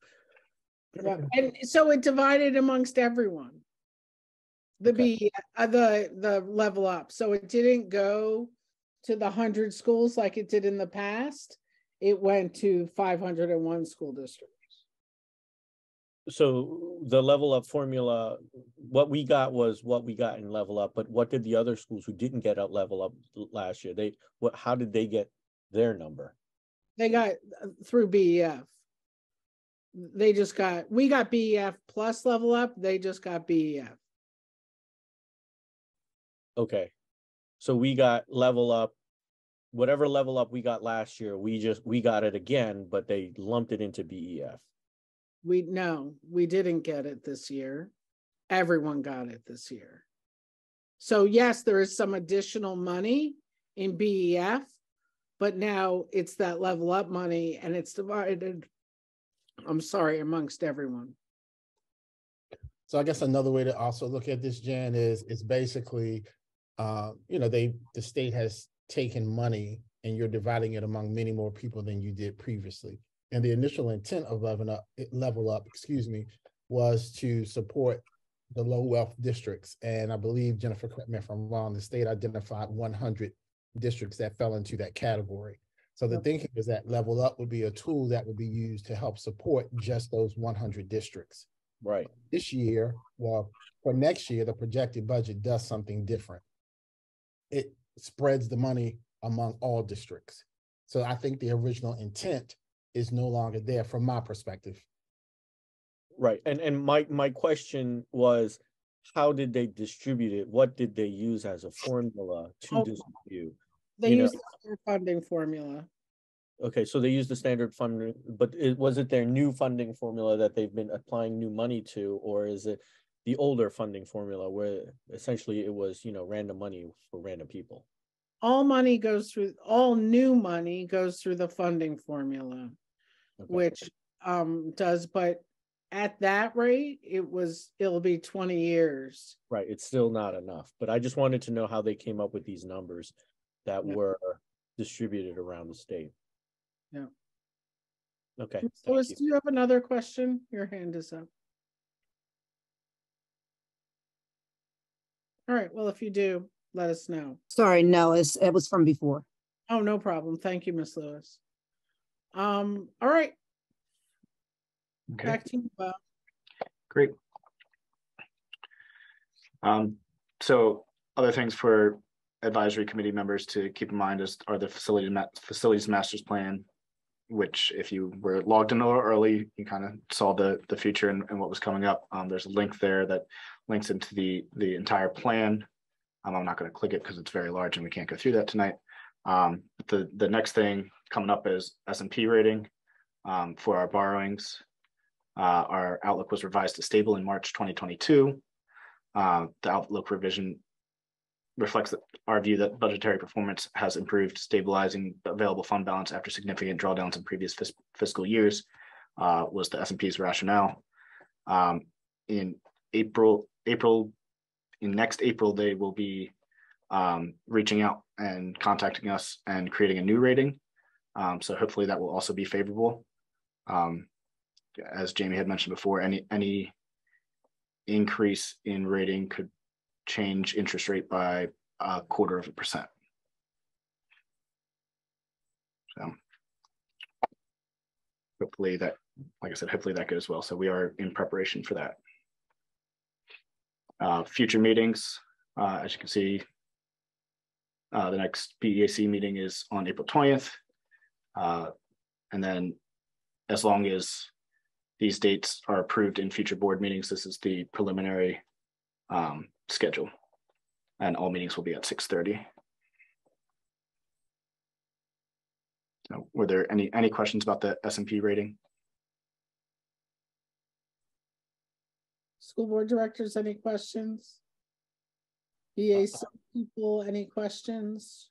Yeah, and so it divided amongst everyone. The B, uh, the, the level up, so it didn't go to the hundred schools like it did in the past. It went to five hundred and one school districts. So the level up formula, what we got was what we got in level up, but what did the other schools who didn't get up level up last year? They, what, how did they get their number? They got uh, through BEF. They just got, we got BEF plus level up, they just got BEF. Okay. So we got level up, whatever level up we got last year, we just, we got it again, but they lumped it into BEF. We, no, we didn't get it this year. Everyone got it this year. So yes, there is some additional money in BEF, but now it's that level up money and it's divided, I'm sorry, amongst everyone. So I guess another way to also look at this, Jan, is is basically, uh, you know, they the state has taken money and you're dividing it among many more people than you did previously. And the initial intent of level up, level up, excuse me, was to support the low wealth districts. And I believe Jennifer, correct me if I'm wrong, the state identified 100 districts that fell into that category. So the thinking is that level up would be a tool that would be used to help support just those 100 districts Right. this year, well, for next year, the projected budget does something different. It spreads the money among all districts. So I think the original intent is no longer there from my perspective. Right. And, and my, my question was, how did they distribute it? What did they use as a formula to Oh. distribute? They You know- use their funding formula. Okay, so they use the standard funding, but it, was it their new funding formula that they've been applying new money to, or is it the older funding formula where essentially it was, you know, random money for random people? All money goes through, all new money goes through the funding formula, Okay. which um does, but at that rate, it was, it'll be twenty years. Right, it's still not enough, but I just wanted to know how they came up with these numbers that Yeah. were distributed around the state. Yeah. Okay, Ms. thank Lewis, you. do you have another question? Your hand is up. All right, well, if you do, let us know. Sorry, no, it's, it was from before. Oh, no problem. Thank you, Miss Lewis. Um, all right, Okay, back to you, Bob. great. Um, so other things for advisory committee members to keep in mind is are the facility ma- facilities masters plan, which if you were logged in a little early, you kind of saw the the future and, and what was coming up. Um, there's a link there that links into the the entire plan. Um, I'm not going to click it because it's very large and we can't go through that tonight. Um, the the next thing coming up is S and P rating um, for our borrowings. Uh, our outlook was revised to stable in March 2022. Uh, the outlook revision reflects our view that budgetary performance has improved, stabilizing available fund balance after significant drawdowns in previous fis fiscal years uh, was the S&P's rationale. Um, in April, April, in next April, they will be um, reaching out and contacting us and creating a new rating. Um, so hopefully that will also be favorable. Um, as Jamie had mentioned before, any any increase in rating could change interest rate by a quarter of a percent. So hopefully that, like I said, hopefully that goes well. So we are in preparation for that. Uh, future meetings, uh, as you can see, uh, the next BEAC meeting is on April 20th. Uh, and then as long as these dates are approved in future board meetings, this is the preliminary um, schedule. And all meetings will be at 6.30. So were there any any questions about the S&P rating? School board directors, any questions? BAC people, any questions?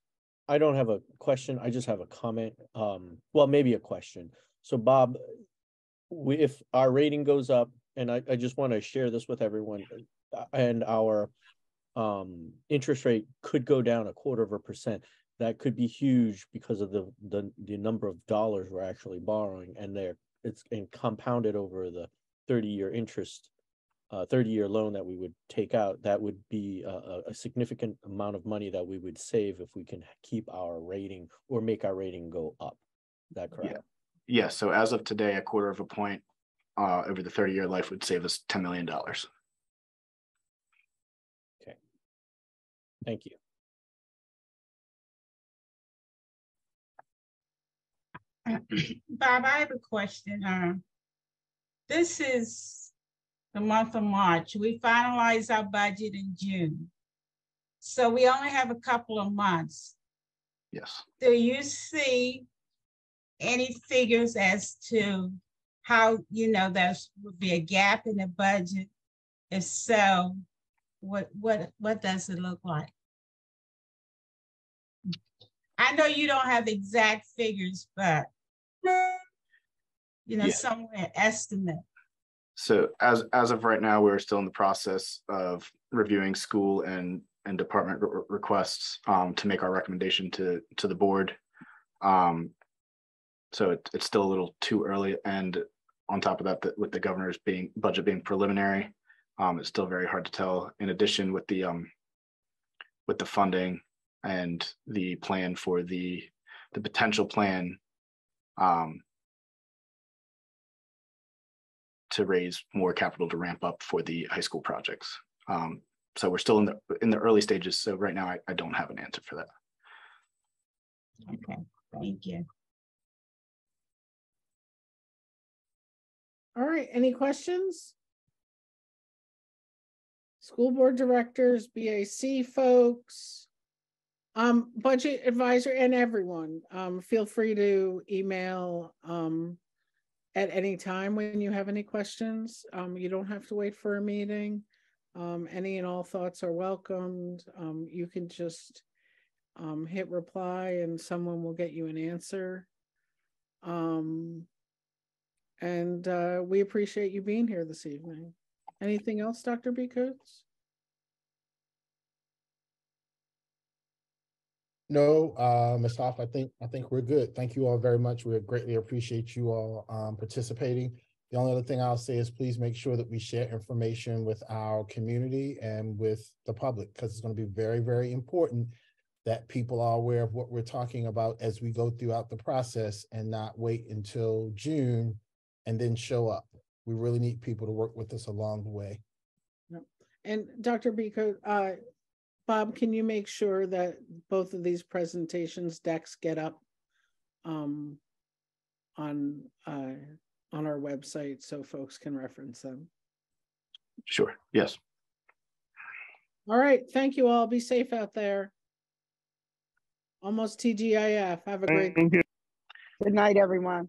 I don't have a question. I just have a comment. Um, well, maybe a question. So Bob, we, if our rating goes up, and I, I just want to share this with everyone, uh, and our um, interest rate could go down a quarter of a percent. That could be huge because of the the, the number of dollars we're actually borrowing, and they're it's and compounded over the 30 year interest uh, 30 year loan that we would take out, that would be a, a, significant amount of money that we would save if we can keep our rating or make our rating go up. Is that correct? Yeah. Yes. Yeah, so as of today, a quarter of a point uh, over the 30 year life would save us $10 million. Okay. Thank you. *clears throat* Bob, I have a question. Uh, this is the month of March. We finalize our budget in June. So we only have a couple of months. Yes. Do you see any figures as to how, you know, there would be a gap in the budget? If so, what what what does it look like? I know you don't have exact figures, but you know, yeah. somewhere estimate. So as as of right now, we're still in the process of reviewing school and and department re requests um, to make our recommendation to to the board. Um, so it, it's still a little too early, and on top of that, the, with the governor's being budget being preliminary, um, it's still very hard to tell. In addition, with the um, with the funding and the plan for the the potential plan um, to raise more capital to ramp up for the high school projects. Um, so we're still in the in the early stages. So right now I, I don't have an answer for that. Okay, thank you. All right, any questions? School board directors, BAC folks, um, budget advisor and everyone, um, feel free to email um, at any time when you have any questions. Um, you don't have to wait for a meeting. Um, any and all thoughts are welcomed. Um, you can just um, hit reply and someone will get you an answer. Um, and uh, we appreciate you being here this evening. Anything else, Dr. B. Coates? No, uh, Ms. Hoff, I think I think we're good. Thank you all very much. We greatly appreciate you all um, participating. The only other thing I'll say is please make sure that we share information with our community and with the public because it's going to be very, very important that people are aware of what we're talking about as we go throughout the process and not wait until June and then show up. We really need people to work with us along the way. And Dr. Biko, uh, Bob, can you make sure that both of these presentations decks get up um, on uh, on our website so folks can reference them? Sure, yes. All right, thank you all. Be safe out there. Almost TGIF. Have a great. Good night, everyone.